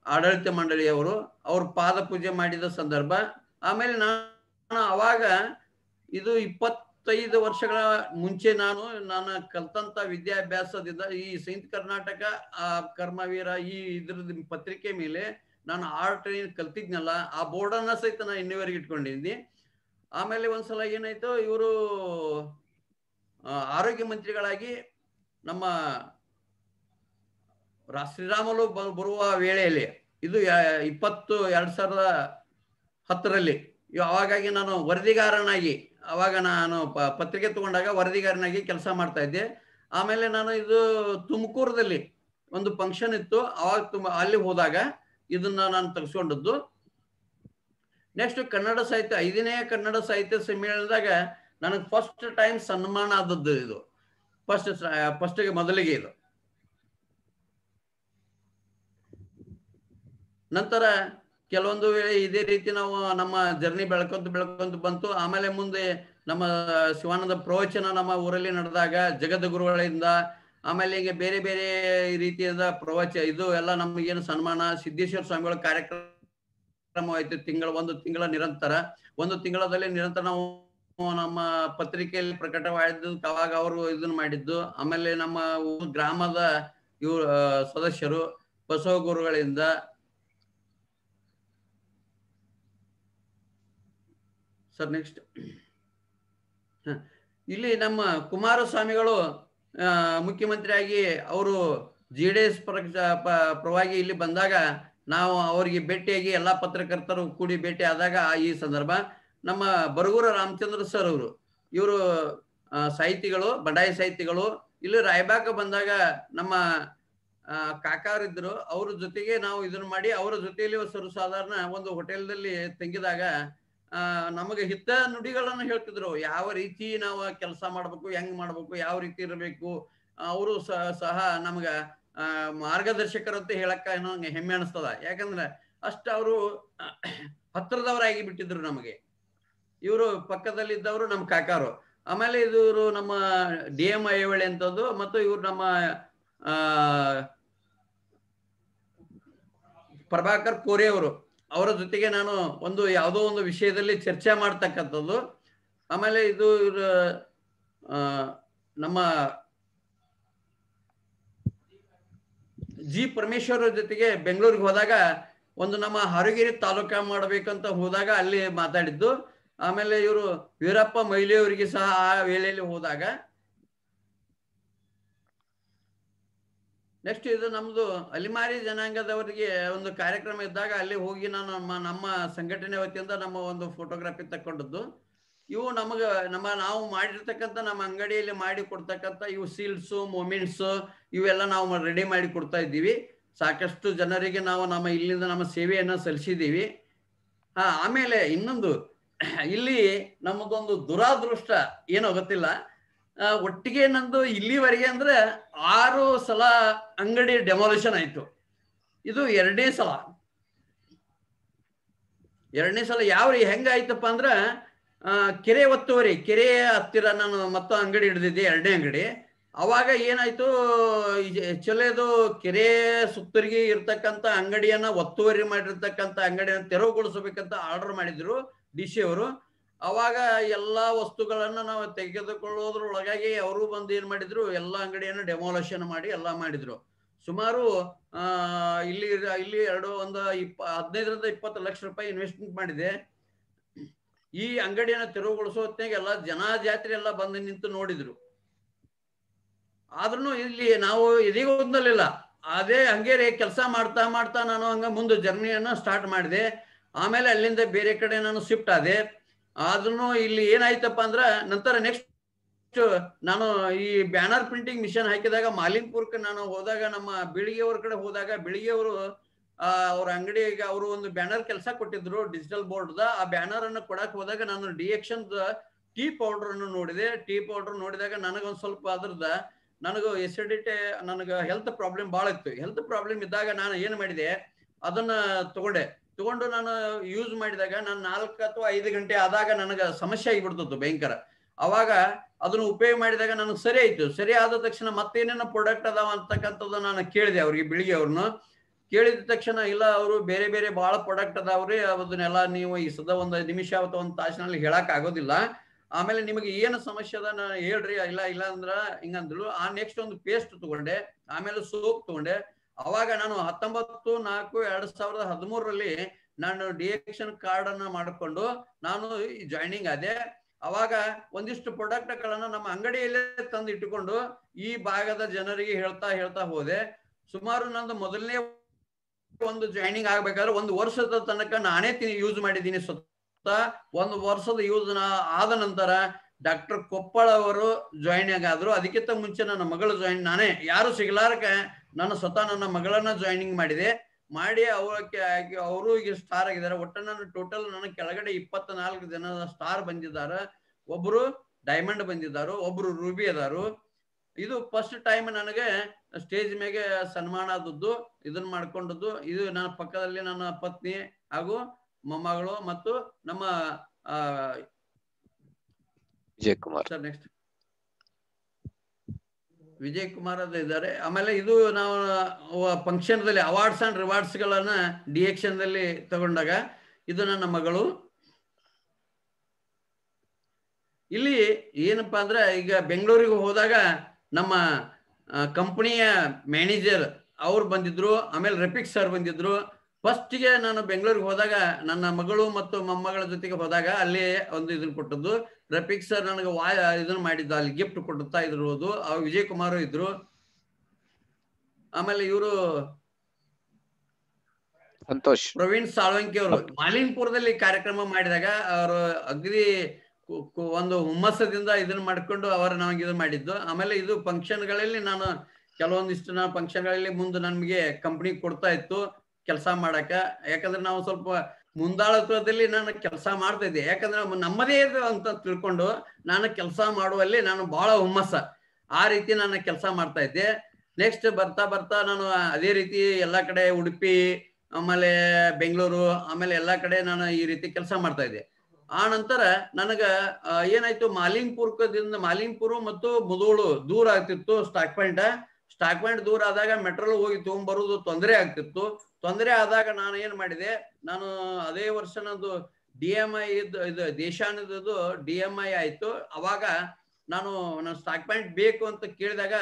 ಆಡಳಿತ ಮಂಡಳಿಯವರು ಅವ್ರ ಪಾದ ಪೂಜೆ ಮಾಡಿದ ಸಂದರ್ಭ. ಆಮೇಲೆ ನಾನು ಅವಾಗ ಇದು ಇಪ್ಪತ್ತೈದು ವರ್ಷಗಳ ಮುಂಚೆ ನಾನು ನಾನು ಕಲ್ತಂತ ವಿದ್ಯಾಭ್ಯಾಸದಿಂದ ಈ ಸೈಂತ್ ಕರ್ನಾಟಕ ಕರ್ಮವೀರ ಈ ಇದ್ರದ್ದು ಪತ್ರಿಕೆ ಮೇಲೆ ನಾನು ಆರ್ಟ್ ಕಲ್ತಿದ್ನಲ್ಲ, ಆ ಬೋರ್ಡನ್ನ ಸಹಿತ ನಾನು ಇನ್ನಿವರೆಗೆ ಇಟ್ಕೊಂಡಿದ್ದೀನಿ ಆಮೇಲೆ ಒಂದ್ಸಲ ಏನಾಯ್ತು, ಇವರು ಆರೋಗ್ಯ ಮಂತ್ರಿಗಳಾಗಿ ನಮ್ಮ ಶ್ರೀರಾಮಲು ಬರುವ ವೇಳೆಯಲ್ಲಿ, ಇದು ಇಪ್ಪತ್ತು, ಎರಡ್ ಸಾವಿರದ ಹತ್ತರಲ್ಲಿ ಅವಾಗಾಗಿ ನಾನು ವರದಿಗಾರನಾಗಿ ಅವಾಗ ನಾನು ಪ- ಪತ್ರಿಕೆ ತಗೊಂಡಾಗ ವರದಿಗಾರನಾಗಿ ಕೆಲಸ ಮಾಡ್ತಾ ಇದ್ದೆ. ಆಮೇಲೆ ನಾನು ಇದು ತುಮಕೂರದಲ್ಲಿ ಒಂದು ಫಂಕ್ಷನ್ ಇತ್ತು. ಅವಾಗ ತುಂಬ ಅಲ್ಲಿ ಹೋದಾಗ ಇದನ್ನ ನಾನು ತೆಗೆಸ್ಕೊಂಡದ್ದು. ನೆಕ್ಸ್ಟ್ ಕನ್ನಡ ಸಾಹಿತ್ಯ, ಐದನೇ ಕನ್ನಡ ಸಾಹಿತ್ಯ ಸಮ್ಮೇಳನದಾಗ ನನಗೆ ಫಸ್ಟ್ ಟೈಮ್ ಸನ್ಮಾನ ಆದದ್ದು ಇದು. ಫಸ್ಟ್ ಫಸ್ಟ್ ಮೊದಲಿಗೆ ಇದು. ನಂತರ ಕೆಲವೊಂದು ವೇಳೆ ಇದೇ ರೀತಿ ನಾವು ನಮ್ಮ ಜರ್ನಿ ಬೆಳ್ಕೊಂತ ಬೆಳ್ಕೊಂತ ಬಂತು. ಆಮೇಲೆ ಮುಂದೆ ನಮ್ಮ ಶಿವಾನಂದ ಪ್ರವಚನ ನಮ್ಮ ಊರಲ್ಲಿ ನಡೆದಾಗ ಜಗದ ಗುರುಗಳಿಂದ ಆಮೇಲೆ ಹೀಗೆ ಬೇರೆ ಬೇರೆ ರೀತಿಯಾದ ಪ್ರವಚ, ಇದು ಎಲ್ಲ ನಮಗೇನು ಸನ್ಮಾನ, ಸಿದ್ದೇಶ್ವರ ಸ್ವಾಮಿಗಳ ಕಾರ್ಯಕ್ರಮವಾಯ್ತು ತಿಂಗಳ, ಒಂದು ತಿಂಗಳ ನಿರಂತರ. ಒಂದು ತಿಂಗಳದಲ್ಲಿ ನಿರಂತರ ನಾವು ನಮ್ಮ ಪತ್ರಿಕೆಯಲ್ಲಿ ಪ್ರಕಟವಾಗಿದ್ದು ಅವಾಗ ಅವರು ಇದನ್ನ ಮಾಡಿದ್ದು. ಆಮೇಲೆ ನಮ್ಮ ಗ್ರಾಮದ ಇವ್ರ ಸದಸ್ಯರು ಬಸವ ಗುರುಗಳಿಂದ ಸರ್ ನೆಕ್ಸ್ಟ್ ಇಲ್ಲಿ ನಮ್ಮ ಕುಮಾರಸ್ವಾಮಿಗಳು ಮುಖ್ಯಮಂತ್ರಿಯಾಗಿ ಅವರು ಜಿ ಡಿ ಎಸ್ ಪರವಾಗಿ ಇಲ್ಲಿ ಬಂದಾಗ ನಾವು ಅವರಿಗೆ ಭೇಟಿಯಾಗಿ ಎಲ್ಲ ಪತ್ರಕರ್ತರು ಕೂಡಿ ಭೇಟಿ ಆದಾಗ ಈ ಸಂದರ್ಭ. ನಮ್ಮ ಬರಗೂರ ರಾಮಚಂದ್ರ ಸರ್ ಅವರು, ಇವರು ಸಾಹಿತಿಗಳು, ಬಡಾಯಿ ಸಾಹಿತಿಗಳು, ಇಲ್ಲಿ ರಾಯಬಾಗ ಬಂದಾಗ ನಮ್ಮ ಕಾಕಾರಿದ್ರು, ಅವ್ರ ಜೊತೆಗೆ ನಾವು ಇದನ್ನ ಮಾಡಿ, ಅವರ ಜೊತೆಯಲ್ಲಿ ಸರ್ವಸಾಧಾರಣ ಒಂದು ಹೋಟೆಲ್ದಲ್ಲಿ ತಂಗಿದಾಗ ನಮಗೆ ಹಿತ ನುಡಿಗಳನ್ನು ಹೇಳ್ತಿದ್ರು. ಯಾವ ರೀತಿ ನಾವು ಕೆಲಸ ಮಾಡ್ಬೇಕು, ಹೆಂಗ್ ಮಾಡ್ಬೇಕು, ಯಾವ ರೀತಿ ಇರಬೇಕು ಅವರು ಸಹ ನಮಗ ಮಾರ್ಗದರ್ಶಕರಂತೆ ಹೇಳಕ್ಕ ಏನೋ ಹೆಮ್ಮೆ ಅನಿಸ್ತದ. ಯಾಕಂದ್ರೆ ಅಷ್ಟ ಅವರು ಹತ್ರದವರಾಗಿ ಬಿಟ್ಟಿದ್ರು ನಮಗೆ. ಇವರು ಪಕ್ಕದಲ್ಲಿದ್ದವರು ನಮ್ಮ ಕಾಕಾರು. ಆಮೇಲೆ ಇವರು ನಮ್ಮ ಡಿ ಎಂ ಐಹೊಳೆ ಅಂತದ್ದು, ಮತ್ತು ಇವ್ರು ನಮ್ಮ ಪ್ರಭಾಕರ್ ಕೋರೆ ಅವರು. ಅವರ ಜೊತೆಗೆ ನಾನು ಒಂದು ಯಾವುದೋ ಒಂದು ವಿಷಯದಲ್ಲಿ ಚರ್ಚೆ ಮಾಡ್ತಕ್ಕಂಥದ್ದು. ಆಮೇಲೆ ಇದು ನಮ್ಮ ಜಿ ಪರಮೇಶ್ವರ ಜೊತೆಗೆ ಬೆಂಗಳೂರಿಗೆ ಹೋದಾಗ ಒಂದು ನಮ್ಮ ಹರಗಿರಿ ತಾಲೂಕ ಮಾಡಬೇಕಂತ ಹೋದಾಗ ಅಲ್ಲಿ ಮಾತಾಡಿದ್ದು. ಆಮೇಲೆ ಇವರು ವೀರಪ್ಪ ಮೊಯ್ಲಿಯವರಿಗೆ ಸಹ ಆ ವೇಳೆಯಲ್ಲಿ ಹೋದಾಗ ನೆಕ್ಸ್ಟ್ ಇದು ನಮ್ದು ಅಲಿಮಾರಿ ಜನಾಂಗದವರಿಗೆ ಒಂದು ಕಾರ್ಯಕ್ರಮ ಇದ್ದಾಗ ಅಲ್ಲಿ ಹೋಗಿ ನಾನು ನಮ್ಮ ನಮ್ಮ ಸಂಘಟನೆ ವತಿಯಿಂದ ನಮ್ಮ ಒಂದು ಫೋಟೋಗ್ರಫಿ ತಕ್ಕೊಂಡದ್ದು. ಇವು ನಮಗೆ, ನಮ್ಮ ನಾವು ಮಾಡಿರ್ತಕ್ಕಂಥ ನಮ್ಮ ಅಂಗಡಿಯಲ್ಲಿ ಮಾಡಿ ಕೊಡ್ತಕ್ಕಂಥ ಇವು ಸೀಲ್ಸ್ ಮೊಮೆಂಟ್ಸ್ ಇವೆಲ್ಲ ನಾವು ರೆಡಿ ಮಾಡಿ ಕೊಡ್ತಾ ಇದ್ದೀವಿ. ಸಾಕಷ್ಟು ಜನರಿಗೆ ನಾವು ನಮ್ಮ ಇಲ್ಲಿಂದ ನಮ್ಮ ಸೇವೆಯನ್ನು ಸಲ್ಲಿಸಿದ್ದೀವಿ. ಹಾ, ಆಮೇಲೆ ಇನ್ನೊಂದು, ಇಲ್ಲಿ ನಮಗೊಂದು ದುರಾದೃಷ್ಟ ಏನೋ ಗೊತ್ತಿಲ್ಲ. ಒಟ್ಟಿಗೆ ನಂದು ಇಲ್ಲಿವರೆಗೆ ಅಂದ್ರೆ ಆರು ಸಲ ಅಂಗಡಿ ಡೆಮಾಲಿಷನ್ ಆಯ್ತು. ಇದು ಎರಡನೇ ಸಲ. ಎರಡನೇ ಸಲ ಯಾವ ಹೆಂಗಾಯ್ತಪ್ಪ ಅಂದ್ರ ಕೆರೆ ಒತ್ತುವರಿ, ಕೆರೆ ಹತ್ತಿರ ನಾನು ಮತ್ತೊಂದು ಅಂಗಡಿ ಹಿಡಿದಿದ್ದೆ, ಎರಡನೇ ಅಂಗಡಿ. ಅವಾಗ ಏನಾಯ್ತು ಚಲೇದು ಕೆರೆ ಸುತ್ತರಿಗೆ ಇರ್ತಕ್ಕಂಥ ಅಂಗಡಿಯನ್ನ ಒತ್ತುವರಿ ಮಾಡಿರ್ತಕ್ಕಂಥ ಅಂಗಡಿಯನ್ನು ತೆರವುಗೊಳಿಸಬೇಕಂತ ಆರ್ಡರ್ ಮಾಡಿದ್ರು ಡಿ ಸಿ ಅವರು. ಅವಾಗ ಎಲ್ಲಾ ವಸ್ತುಗಳನ್ನ ನಾವು ತೆಗೆದುಕೊಳ್ಳೋದ್ರೊಳಗಾಗಿ ಅವರು ಬಂದು ಏನ್ ಮಾಡಿದ್ರು, ಎಲ್ಲಾ ಅಂಗಡಿಯನ್ನು ಡೆಮೋಲೇಶನ್ ಮಾಡಿ ಎಲ್ಲಾ ಮಾಡಿದ್ರು. ಸುಮಾರು ಇಲ್ಲಿ ಇಲ್ಲಿ ಎರಡು ಒಂದು ಇಪ್ಪ, ಹದಿನೈದರಿಂದ ಇಪ್ಪತ್ತು ಲಕ್ಷ ರೂಪಾಯಿ ಇನ್ವೆಸ್ಟ್ಮೆಂಟ್ ಮಾಡಿದೆ. ಈ ಅಂಗಡಿಯನ್ನು ತೆರವುಗೊಳಿಸೋ ಹೊತ್ತಿನಾಗ ಎಲ್ಲ ಜನ ಜಾತ್ರೆ ಎಲ್ಲ ಬಂದು ನಿಂತು ನೋಡಿದ್ರು. ಆದ್ರೂ ಇಲ್ಲಿ ನಾವು ಇದೀಗ ಹೊಂದಲಿಲ್ಲ ಅದೇ ಹಂಗೆ ಕೆಲಸ ಮಾಡ್ತಾ ಮಾಡ್ತಾ ನಾನು ಹಂಗ ಮುಂದೆ ಜರ್ನಿಯನ್ನು ಸ್ಟಾರ್ಟ್ ಮಾಡಿದೆ. ಆಮೇಲೆ ಅಲ್ಲಿಂದ ಬೇರೆ ಕಡೆ ನಾನು ಶಿಫ್ಟ್ ಆದೆ. ಆದ್ರೂ ಇಲ್ಲಿ ಏನಾಯ್ತಪ್ಪ ಅಂದ್ರ ನಂತರ ನೆಕ್ಸ್ಟ್ ನಾನು ಈ ಬ್ಯಾನರ್ ಪ್ರಿಂಟಿಂಗ್ ಮಿಷನ್ ಹಾಕಿದಾಗ ಮಾಲಿನ್ಪುರ್ಕ್ ನಾನು ಹೋದಾಗ ನಮ್ಮ ಬಿಳಿಗೆಯವ್ರ ಕಡೆ ಹೋದಾಗ ಬಿಳಿಗೆಯವರು ಅವ್ರ ಅಂಗಡಿಗೆ ಅವರು ಒಂದು ಬ್ಯಾನರ್ ಕೆಲಸ ಕೊಟ್ಟಿದ್ರು ಡಿಜಿಟಲ್ ಬೋರ್ಡ್ ಆ ಬ್ಯಾನರ್ ಅನ್ನು ಕೊಡಕ್ ಹೋದಾಗ ನಾನು ಡಿಎಕ್ಷನ್ ಟೀ ಪೌಡರ್ ಅನ್ನು ನೋಡಿದೆ. ಟೀ ಪೌಡರ್ ನೋಡಿದಾಗ ನನಗೊಂದ್ ಸ್ವಲ್ಪ ಅದ್ರದ ನನಗೆ ಎಸಿಡಿಟಿ ನನಗೆ ಹೆಲ್ತ್ ಪ್ರಾಬ್ಲಮ್ ಭಾಳ ಇತ್ತು. ಹೆಲ್ತ್ ಪ್ರಾಬ್ಲಮ್ ಇದ್ದಾಗ ನಾನು ಏನು ಮಾಡಿದೆ, ಅದನ್ನ ತಗೊಂಡೆ. ತಗೊಂಡು ನಾನು ಯೂಸ್ ಮಾಡಿದಾಗ ನಾನು ನಾಲ್ಕು ಅಥವಾ ಐದು ಗಂಟೆ ಆದಾಗ ನನಗೆ ಸಮಸ್ಯೆ ಆಗಿಬಿಡ್ತಿತ್ತು ಭಯಂಕರ. ಅವಾಗ ಅದನ್ನು ಉಪಯೋಗ ಮಾಡಿದಾಗ ನನಗೆ ಸರಿ ಆಯ್ತು. ಸರಿ ಆದ ತಕ್ಷಣ ಮತ್ತೇನೇನೋ ಪ್ರಾಡಕ್ಟ್ ಅದಾವ ಅಂತಕ್ಕಂಥದ್ದು ನಾನು ಕೇಳಿದೆ ಅವ್ರಿಗೆ ಬೆಳಿಗ್ಗೆ ಅವ್ರನ್ನ. ಕೇಳಿದ ತಕ್ಷಣ ಇಲ್ಲ ಅವರು ಬೇರೆ ಬೇರೆ ಬಹಳ ಪ್ರಾಡಕ್ಟ್ ಅದಾವ್ರಿ, ಅದನ್ನೆಲ್ಲ ನೀವು ಈ ಸದ ಒಂದು ನಿಮಿಷ ಅಥವಾ ಒಂದು ತಾಸಿನಲ್ಲಿ ಹೇಳಕ್ ಆಗೋದಿಲ್ಲ. ಆಮೇಲೆ ನಿಮಗೆ ಏನು ಸಮಸ್ಯೆ ಅದ ನಾನು ಹೇಳ್ರಿ, ಇಲ್ಲ ಇಲ್ಲ ಅಂದ್ರ ಹಿಂಗಂದ್ರು ಆ ನೆಕ್ಸ್ಟ್ ಒಂದು ಪೇಸ್ಟ್ ತಗೊಂಡೆ, ಆಮೇಲೆ ಸೋಪ್ ತಗೊಂಡೆ. ಅವಾಗ ನಾನು ಹತ್ತೊಂಬತ್ತು, ನಾಲ್ಕು, ಎರಡ್ ಸಾವಿರದ ಹದಿಮೂರರಲ್ಲಿ ನಾನು ಡಿಎಕ್ಷನ್ ಕಾರ್ಡ್ ಅನ್ನ ಮಾಡಿಕೊಂಡು ನಾನು ಜಾಯ್ನಿಂಗ್ ಆದೆ. ಅವಾಗ ಒಂದಿಷ್ಟು ಪ್ರಾಡಕ್ಟ್ ಗಳನ್ನ ನಮ್ಮ ಅಂಗಡಿಯಲ್ಲೇ ತಂದು ಇಟ್ಟುಕೊಂಡು ಈ ಭಾಗದ ಜನರಿಗೆ ಹೇಳ್ತಾ ಹೇಳ್ತಾ ಹೋದೆ. ಸುಮಾರು ನಂದು ಮೊದಲನೇ ಒಂದು ಜಾಯ್ನಿಂಗ್ ಆಗ್ಬೇಕಾದ್ರೆ ಒಂದು ವರ್ಷದ ತನಕ ನಾನೇ ಯೂಸ್ ಮಾಡಿದ್ದೀನಿ ಸ್ವತಃ. ಒಂದು ವರ್ಷದ ಯೂಸ್ ಆದ ನಂತರ ಡಾಕ್ಟರ್ ಕೊಪ್ಪಳ ಅವರು ಜಾಯ್ನಿಂಗ್ ಆದ್ರು. ಅದಕ್ಕಿಂತ ಮುಂಚೆ ನನ್ನ ಮಗಳು ಜಾಯಿನ್ ನಾನೇ ಯಾರು ಸಿಗಲಾರಕ ನಾನು ಸ್ವತಃ ನನ್ನ ಮಗಳನ್ನ ಜಾಯ್ನಿಂಗ್ ಮಾಡಿದೆ. ಮಾಡಿ ಅವಕ್ಕೆ ಅವರು ಈಗ ಸ್ಟಾರ್ ಆಗಿದ್ದಾರೆ. ಒಟ್ಟು ನನ್ನ ಟೋಟಲ್ ನನ್ನ ಕೆಳಗಡೆ ಇಪ್ಪತ್ನಾಲ್ಕು ಜನ ಸ್ಟಾರ್ ಬಂದಿದ್ದಾರೆ. ಒಬ್ರು ಡೈಮಂಡ್ ಬಂದಿದ್ದಾರೆ ಒಬ್ರು ರೂಬಿ ಅದಾರು. ಇದು ಫಸ್ಟ್ ಟೈಮ್ ನನಗೆ ಸ್ಟೇಜ್ ಮೇಲೆ ಸನ್ಮಾನ ಆದದ್ದು ಇದನ್ನ ಮಾಡ್ಕೊಂಡದ್ದು. ಇದು ನನ್ನ ಪಕ್ಕದಲ್ಲಿ ನನ್ನ ಪತ್ನಿ ಹಾಗೂ ಮೊಮ್ಮಗಳು ಮತ್ತು ನಮ್ಮ ಆ ವಿಜಯ್ ಕುಮಾರ್ ಸರ್ ನೆಕ್ಸ್ಟ್ ವಿಜಯ್ ಕುಮಾರ್ ಅದು ಇದ್ದಾರೆ. ಆಮೇಲೆ ಇದು ನಾವು ಫಂಕ್ಷನ್ ದಲ್ಲಿ ಅವಾರ್ಡ್ಸ್ ಅಂಡ್ ರಿವಾರ್ಡ್ಸ್ ಗಳನ್ನ ಡಿಎಕ್ಷನ್ ದಲ್ಲಿ ತಗೊಂಡಾಗ ಇದು ನನ್ನ ಮಗಳು. ಇಲ್ಲಿ ಏನಪ್ಪಾ ಅಂದ್ರೆ ಈಗ ಬೆಂಗಳೂರಿಗೆ ಹೋದಾಗ ನಮ್ಮ ಕಂಪನಿಯ ಮ್ಯಾನೇಜರ್ ಅವ್ರು ಬಂದಿದ್ರು, ಆಮೇಲೆ ರಫಿಕ್ ಸರ್ ಬಂದಿದ್ರು. ಫಸ್ಟ್ಗೆ ನಾನು ಬೆಂಗಳೂರಿಗೆ ಹೋದಾಗ ನನ್ನ ಮಗಳು ಮತ್ತು ಮೊಮ್ಮಗಳ ಜೊತೆಗೆ ಹೋದಾಗ ಅಲ್ಲಿ ಒಂದು ಇದನ್ನ ಕೊಟ್ಟದ್ದು. ರಫಿಕ್ ಸರ್ ನನಗೆ ವಾಯ ಇದನ್ನ ಮಾಡಿದ್ದ ಅಲ್ಲಿ ಗಿಫ್ಟ್ ಕೊಡುತ್ತಾ ಇದ್ರು ಅವ್ರು ವಿಜಯ್ ಕುಮಾರ್ ಇದ್ರು. ಆಮೇಲೆ ಇವರು ಸಂತೋಷ್. ಪ್ರವೀಣ್ ಸಾಳ್ವಂಕಿ ಅವರು ಮಾಲಿನ್ಪುರದಲ್ಲಿ ಕಾರ್ಯಕ್ರಮ ಮಾಡಿದಾಗ ಅವರು ಕು- ಒಂದು ಹುಮ್ಮಸ್ಸದಿಂದ ಇದನ್ನ ಮಾಡ್ಕೊಂಡು ಅವರ ನಮಗೆ ಇದನ್ನ ಮಾಡಿದ್ದು. ಆಮೇಲೆ ಇದು ಫಂಕ್ಷನ್ಗಳಲ್ಲಿ ನಾನು ಕೆಲವೊಂದಿಷ್ಟು ನಾನು ಫಂಕ್ಷನ್ಗಳಲ್ಲಿ ಮುಂದೆ ನಮಗೆ ಕಂಪ್ನಿ ಕೊಡ್ತಾ ಇತ್ತು ಕೆಲಸ ಮಾಡಕ ಯಾಕಂದ್ರೆ ನಾವು ಸ್ವಲ್ಪ ಮುಂದಾಳತ್ವದಲ್ಲಿ ನಾನು ಕೆಲಸ ಮಾಡ್ತಾ ಇದ್ದೆ. ಯಾಕಂದ್ರೆ ನಮ್ಮದೇ ಇದು ಅಂತ ತಿಳ್ಕೊಂಡು ನಾನು ಕೆಲಸ ಮಾಡುವಲ್ಲಿ ನಾನು ಬಹಳ ಹುಮ್ಮಸ್ಸ. ಆ ರೀತಿ ನಾನು ಕೆಲಸ ಮಾಡ್ತಾ ಇದ್ದೆ. ನೆಕ್ಸ್ಟ್ ಬರ್ತಾ ಬರ್ತಾ ನಾನು ಅದೇ ರೀತಿ ಎಲ್ಲಾ ಕಡೆ ಉಡುಪಿ, ಆಮೇಲೆ ಬೆಂಗಳೂರು, ಆಮೇಲೆ ಎಲ್ಲಾ ಕಡೆ ನಾನು ಈ ರೀತಿ ಕೆಲಸ ಮಾಡ್ತಾ ಇದ್ದೆ. ಆ ನಂತರ ನನಗ ಏನಾಯ್ತು, ಮಾಲಿಂಗ್ಪುರ್ಕದಿಂದ, ಮಾಲಿಂಗ್ಪುರ ಮತ್ತು ಮುದೋಳು ದೂರ ಆಗ್ತಿತ್ತು ಸ್ಟಾಕ್ ಪಾಯಿಂಟ್ ಸ್ಟಾಕ್ ಪಾಯಿಂಟ್ ದೂರ ಆದಾಗ ಮೆಟ್ರೋಲ್ ಹೋಗಿ ತಗೊಂಡ್ಬರೋದು ತೊಂದರೆ ಆಗ್ತಿತ್ತು. ತೊಂದರೆ ಆದಾಗ ನಾನು ಏನ್ ಮಾಡಿದೆ ನಾನು ಅದೇ ವರ್ಷ ನಂದು ಡಿ ಎಂ ಐ ಇದು ಇದು ದೇಶಾನದ್ದು ಡಿ ಎಂ ಐ ಆಯ್ತು. ಅವಾಗ ನಾನು ನನ್ನ ಸ್ಟಾಕ್ ಪಾಯಿಂಟ್ ಬೇಕು ಅಂತ ಕೇಳಿದಾಗ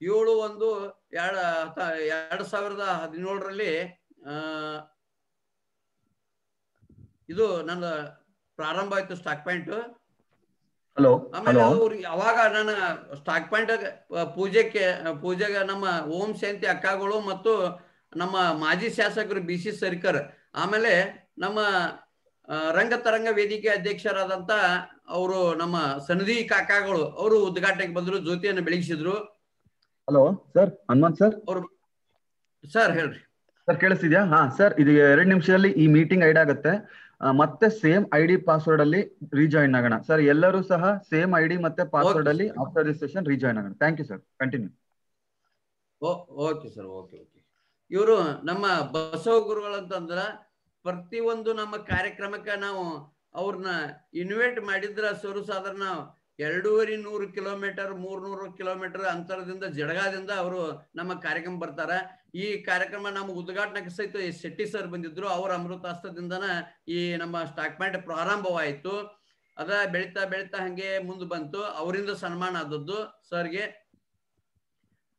ಏಳು ಒಂದು ಎರಡ್ ಎರಡ್ ಸಾವಿರದ ಹದಿನೇಳರಲ್ಲಿ ಇದು ನನ್ನ ಪ್ರಾರಂಭ ಆಯ್ತು ಸ್ಟಾಕ್ ಪಾಯಿಂಟ್ ಆಮೇಲೆ ಅವ್ರು ಅವಾಗ ನನ್ನ ಸ್ಟಾಕ್ ಪಾಯಿಂಟ್ ಪೂಜೆಗೆ ಪೂಜೆಗೆ ನಮ್ಮ ಓಂ ಶಾಂತಿ ಅಕ್ಕಗಳು ಮತ್ತು ನಮ್ಮ ಮಾಜಿ ಶಾಸಕರು ಬಿ ಸಿ ಸರ್ಕರ್ ಆಮೇಲೆ ನಮ್ಮ ರಂಗ ತರಂಗ ವೇದಿಕೆ ಅಧ್ಯಕ್ಷರಾದಂತ ಅವರು ನಮ್ಮ ಸನದಿ ಕಾಕಾಗಳು ಅವರು ಉದ್ಘಾಟನೆಗೆ ಬಂದ್ರು ಜ್ಯೋತಿಯನ್ನು ಬೆಳಗಿಸಿದ್ರು. ಹಲೋ ಸರ್ ಹನುಮಂತ್ ಸರ್ ಅವರು ಸರ್ ಹೇಳ್ರಿ. ಸರ್ ಕೇಳಿಸ್ತಿದ್ಯಾ? ಹಾ ಸರ್ ಇದು ಎರಡ್ ನಿಮಿಷದಲ್ಲಿ ಈ ಮೀಟಿಂಗ್ ಐಡಿ ಆಗುತ್ತೆ. ಮತ್ತೆ ಸೇಮ್ ಐ ಡಿ ಪಾಸ್ವರ್ಡ್ ಅಲ್ಲಿ ರಿಜಾಯಿನ್ ಆಗೋಣ. ಸರ್ ಎಲ್ಲರೂ ಸಹ ಸೇಮ್ ಐ ಡಿ ಮತ್ತೆ ಪಾಸ್ವರ್ಡ್ ಅಲ್ಲಿ ಆಫ್ಟರ್ ದಿ ಸೆಷನ್ ರೀಜಾಯಿನ್ ಆಗೋಣ. Thank you sir continue O okay sir okay okay. ಇವರು ನಮ್ಮ ಬಸವ ಗುರುಗಳು ಅಂತಂದ್ರ ಪ್ರತಿಯೊಂದು ನಮ್ಮ ಕಾರ್ಯಕ್ರಮಕ್ಕೆ ನಾವು ಅವ್ರನ್ನ ಇನ್ವೈಟ್ ಮಾಡಿದ್ರ ಸರು ಸಾಧಾರಣ ನಾವು ಎರಡೂವರೆ ನೂರು ಕಿಲೋಮೀಟರ್ ಮೂರ್ನೂರು ಕಿಲೋಮೀಟರ್ ಅಂತರದಿಂದ ಜಡಗಾದಿಂದ ಅವರು ನಮ್ಮ ಕಾರ್ಯಕ್ರಮ ಬರ್ತಾರ. ಈ ಕಾರ್ಯಕ್ರಮ ನಮ್ಮ ಉದ್ಘಾಟನೆಗೆ ಸಹಿತ ಶೆಟ್ಟಿ ಸರ್ ಬಂದಿದ್ರು. ಅವ್ರ ಅಮೃತಾಸ್ತ್ರದಿಂದನ ಈ ನಮ್ಮ ಸ್ಟಾಕ್ ಪಾಯಿಂಟ್ ಪ್ರಾರಂಭವಾಯಿತು. ಅದ ಬೆಳೀತಾ ಬೆಳಿತಾ ಹಂಗೆ ಮುಂದೆ ಬಂತು. ಅವರಿಂದ ಸನ್ಮಾನ ಆದದ್ದು ಸರ್ಗೆ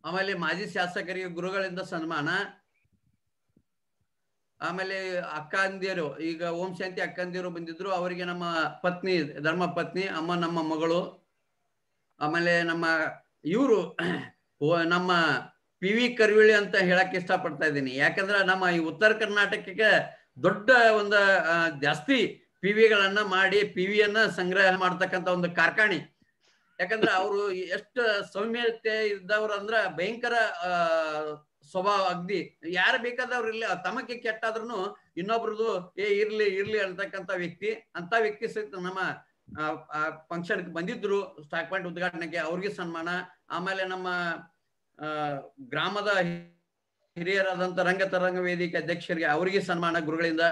ಆಮೇಲೆ ಮಾಜಿ ಶಾಸಕರಿಗೆ ಗುರುಗಳಿಂದ ಸನ್ಮಾನ. ಆಮೇಲೆ ಅಕ್ಕಂದಿಯರು ಈಗ ಓಂ ಶಾಂತಿ ಅಕ್ಕಂದಿಯರು ಬಂದಿದ್ರು, ಅವರಿಗೆ ನಮ್ಮ ಪತ್ನಿ, ಧರ್ಮ ಪತ್ನಿ, ಅಮ್ಮ, ನಮ್ಮ ಮಗಳು, ಆಮೇಲೆ ನಮ್ಮ ಇವರು ನಮ್ಮ ಪಿ ವಿ ಕರ್ವಿಳಿ ಅಂತ ಹೇಳಕ್ ಇಷ್ಟಪಡ್ತಾ ಇದ್ದೀನಿ. ಯಾಕಂದ್ರೆ ನಮ್ಮ ಈ ಉತ್ತರ ಕರ್ನಾಟಕಕ್ಕೆ ದೊಡ್ಡ ಒಂದು ಜಾಸ್ತಿ ಪಿ ವಿಗಳನ್ನ ಮಾಡಿ ಪಿ ವಿಯನ್ನ ಸಂಗ್ರಹ ಮಾಡ್ತಕ್ಕಂತ ಒಂದು ಕಾರ್ಖಾನೆ ಯಾಕಂದ್ರೆ ಅವರು ಎಷ್ಟು ಸೌಮ್ಯತೆ ಇದ್ದವ್ರು ಅಂದ್ರ ಭಯಂಕರ ಸ್ವಭಾವ ಅಗ್ದಿ. ಯಾರು ಬೇಕಾದವ್ರು ಇರ್ಲಿ ತಮಕ್ಕೆ ಕೆಟ್ಟಾದ್ರೂ ಇನ್ನೊಬ್ರದು, ಏ, ಇರ್ಲಿ ಇರ್ಲಿ ಅಂತಕ್ಕಂತ ವ್ಯಕ್ತಿ ಅಂತ ವ್ಯಕ್ತಿ ಸಹಿತ ನಮ್ಮ ಫಂಕ್ಷನ್ ಬಂದಿದ್ರು ಸ್ಟಾಕ್ ಪಾಯಿಂಟ್ ಉದ್ಘಾಟನೆಗೆ ಅವ್ರಿಗೆ ಸನ್ಮಾನ. ಆಮೇಲೆ ನಮ್ಮ ಗ್ರಾಮದ ಹಿರಿಯರಾದಂತ ರಂಗ ತರಂಗ ವೇದಿಕೆ ಅಧ್ಯಕ್ಷರಿಗೆ ಅವರಿಗೆ ಸನ್ಮಾನ ಗುರುಗಳಿಂದ.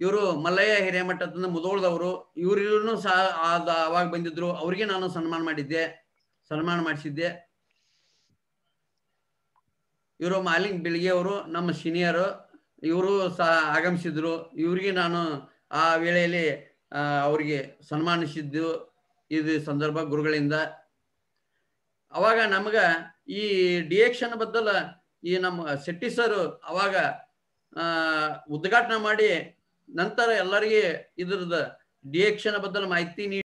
ಇವರು ಮಲ್ಲಯ್ಯ ಹಿರೇಮಠದಿಂದ ಮುದೋಳದವರು ಇವ್ರಿಗೂ ಸಹ ಅವಾಗ ಬಂದಿದ್ರು, ಅವ್ರಿಗೆ ನಾನು ಸನ್ಮಾನ ಮಾಡಿದ್ದೆ, ಸನ್ಮಾನ ಮಾಡಿಸಿದ್ದೆ. ಇವರು ಮಾಲಿಂಗ್ ಬೆಳಿಗ್ಗೆ ಅವರು, ನಮ್ಮ ಸೀನಿಯರು ಇವರು ಸಹ ಆಗಮಿಸಿದ್ರು. ಇವ್ರಿಗೆ ನಾನು ಆ ವೇಳೆಯಲ್ಲಿ ಅವರಿಗೆ ಸನ್ಮಾನಿಸಿದ್ದು ಇದು ಸಂದರ್ಭ ಗುರುಗಳಿಂದ. ಅವಾಗ ನಮಗ ಈ ಡಿಎಕ್ಷನ್ ಬದ್ದಲ ಈ ನಮ್ಮ ಶೆಟ್ಟಿ ಸರ್ ಅವಾಗ ಉದ್ಘಾಟನೆ ಮಾಡಿ ನಂತರ ಎಲ್ಲರಿಗೆ ಇದ್ರದ ಡಿಎಕ್ಷನ್ ಬದ್ದಲ ಮಾಹಿತಿ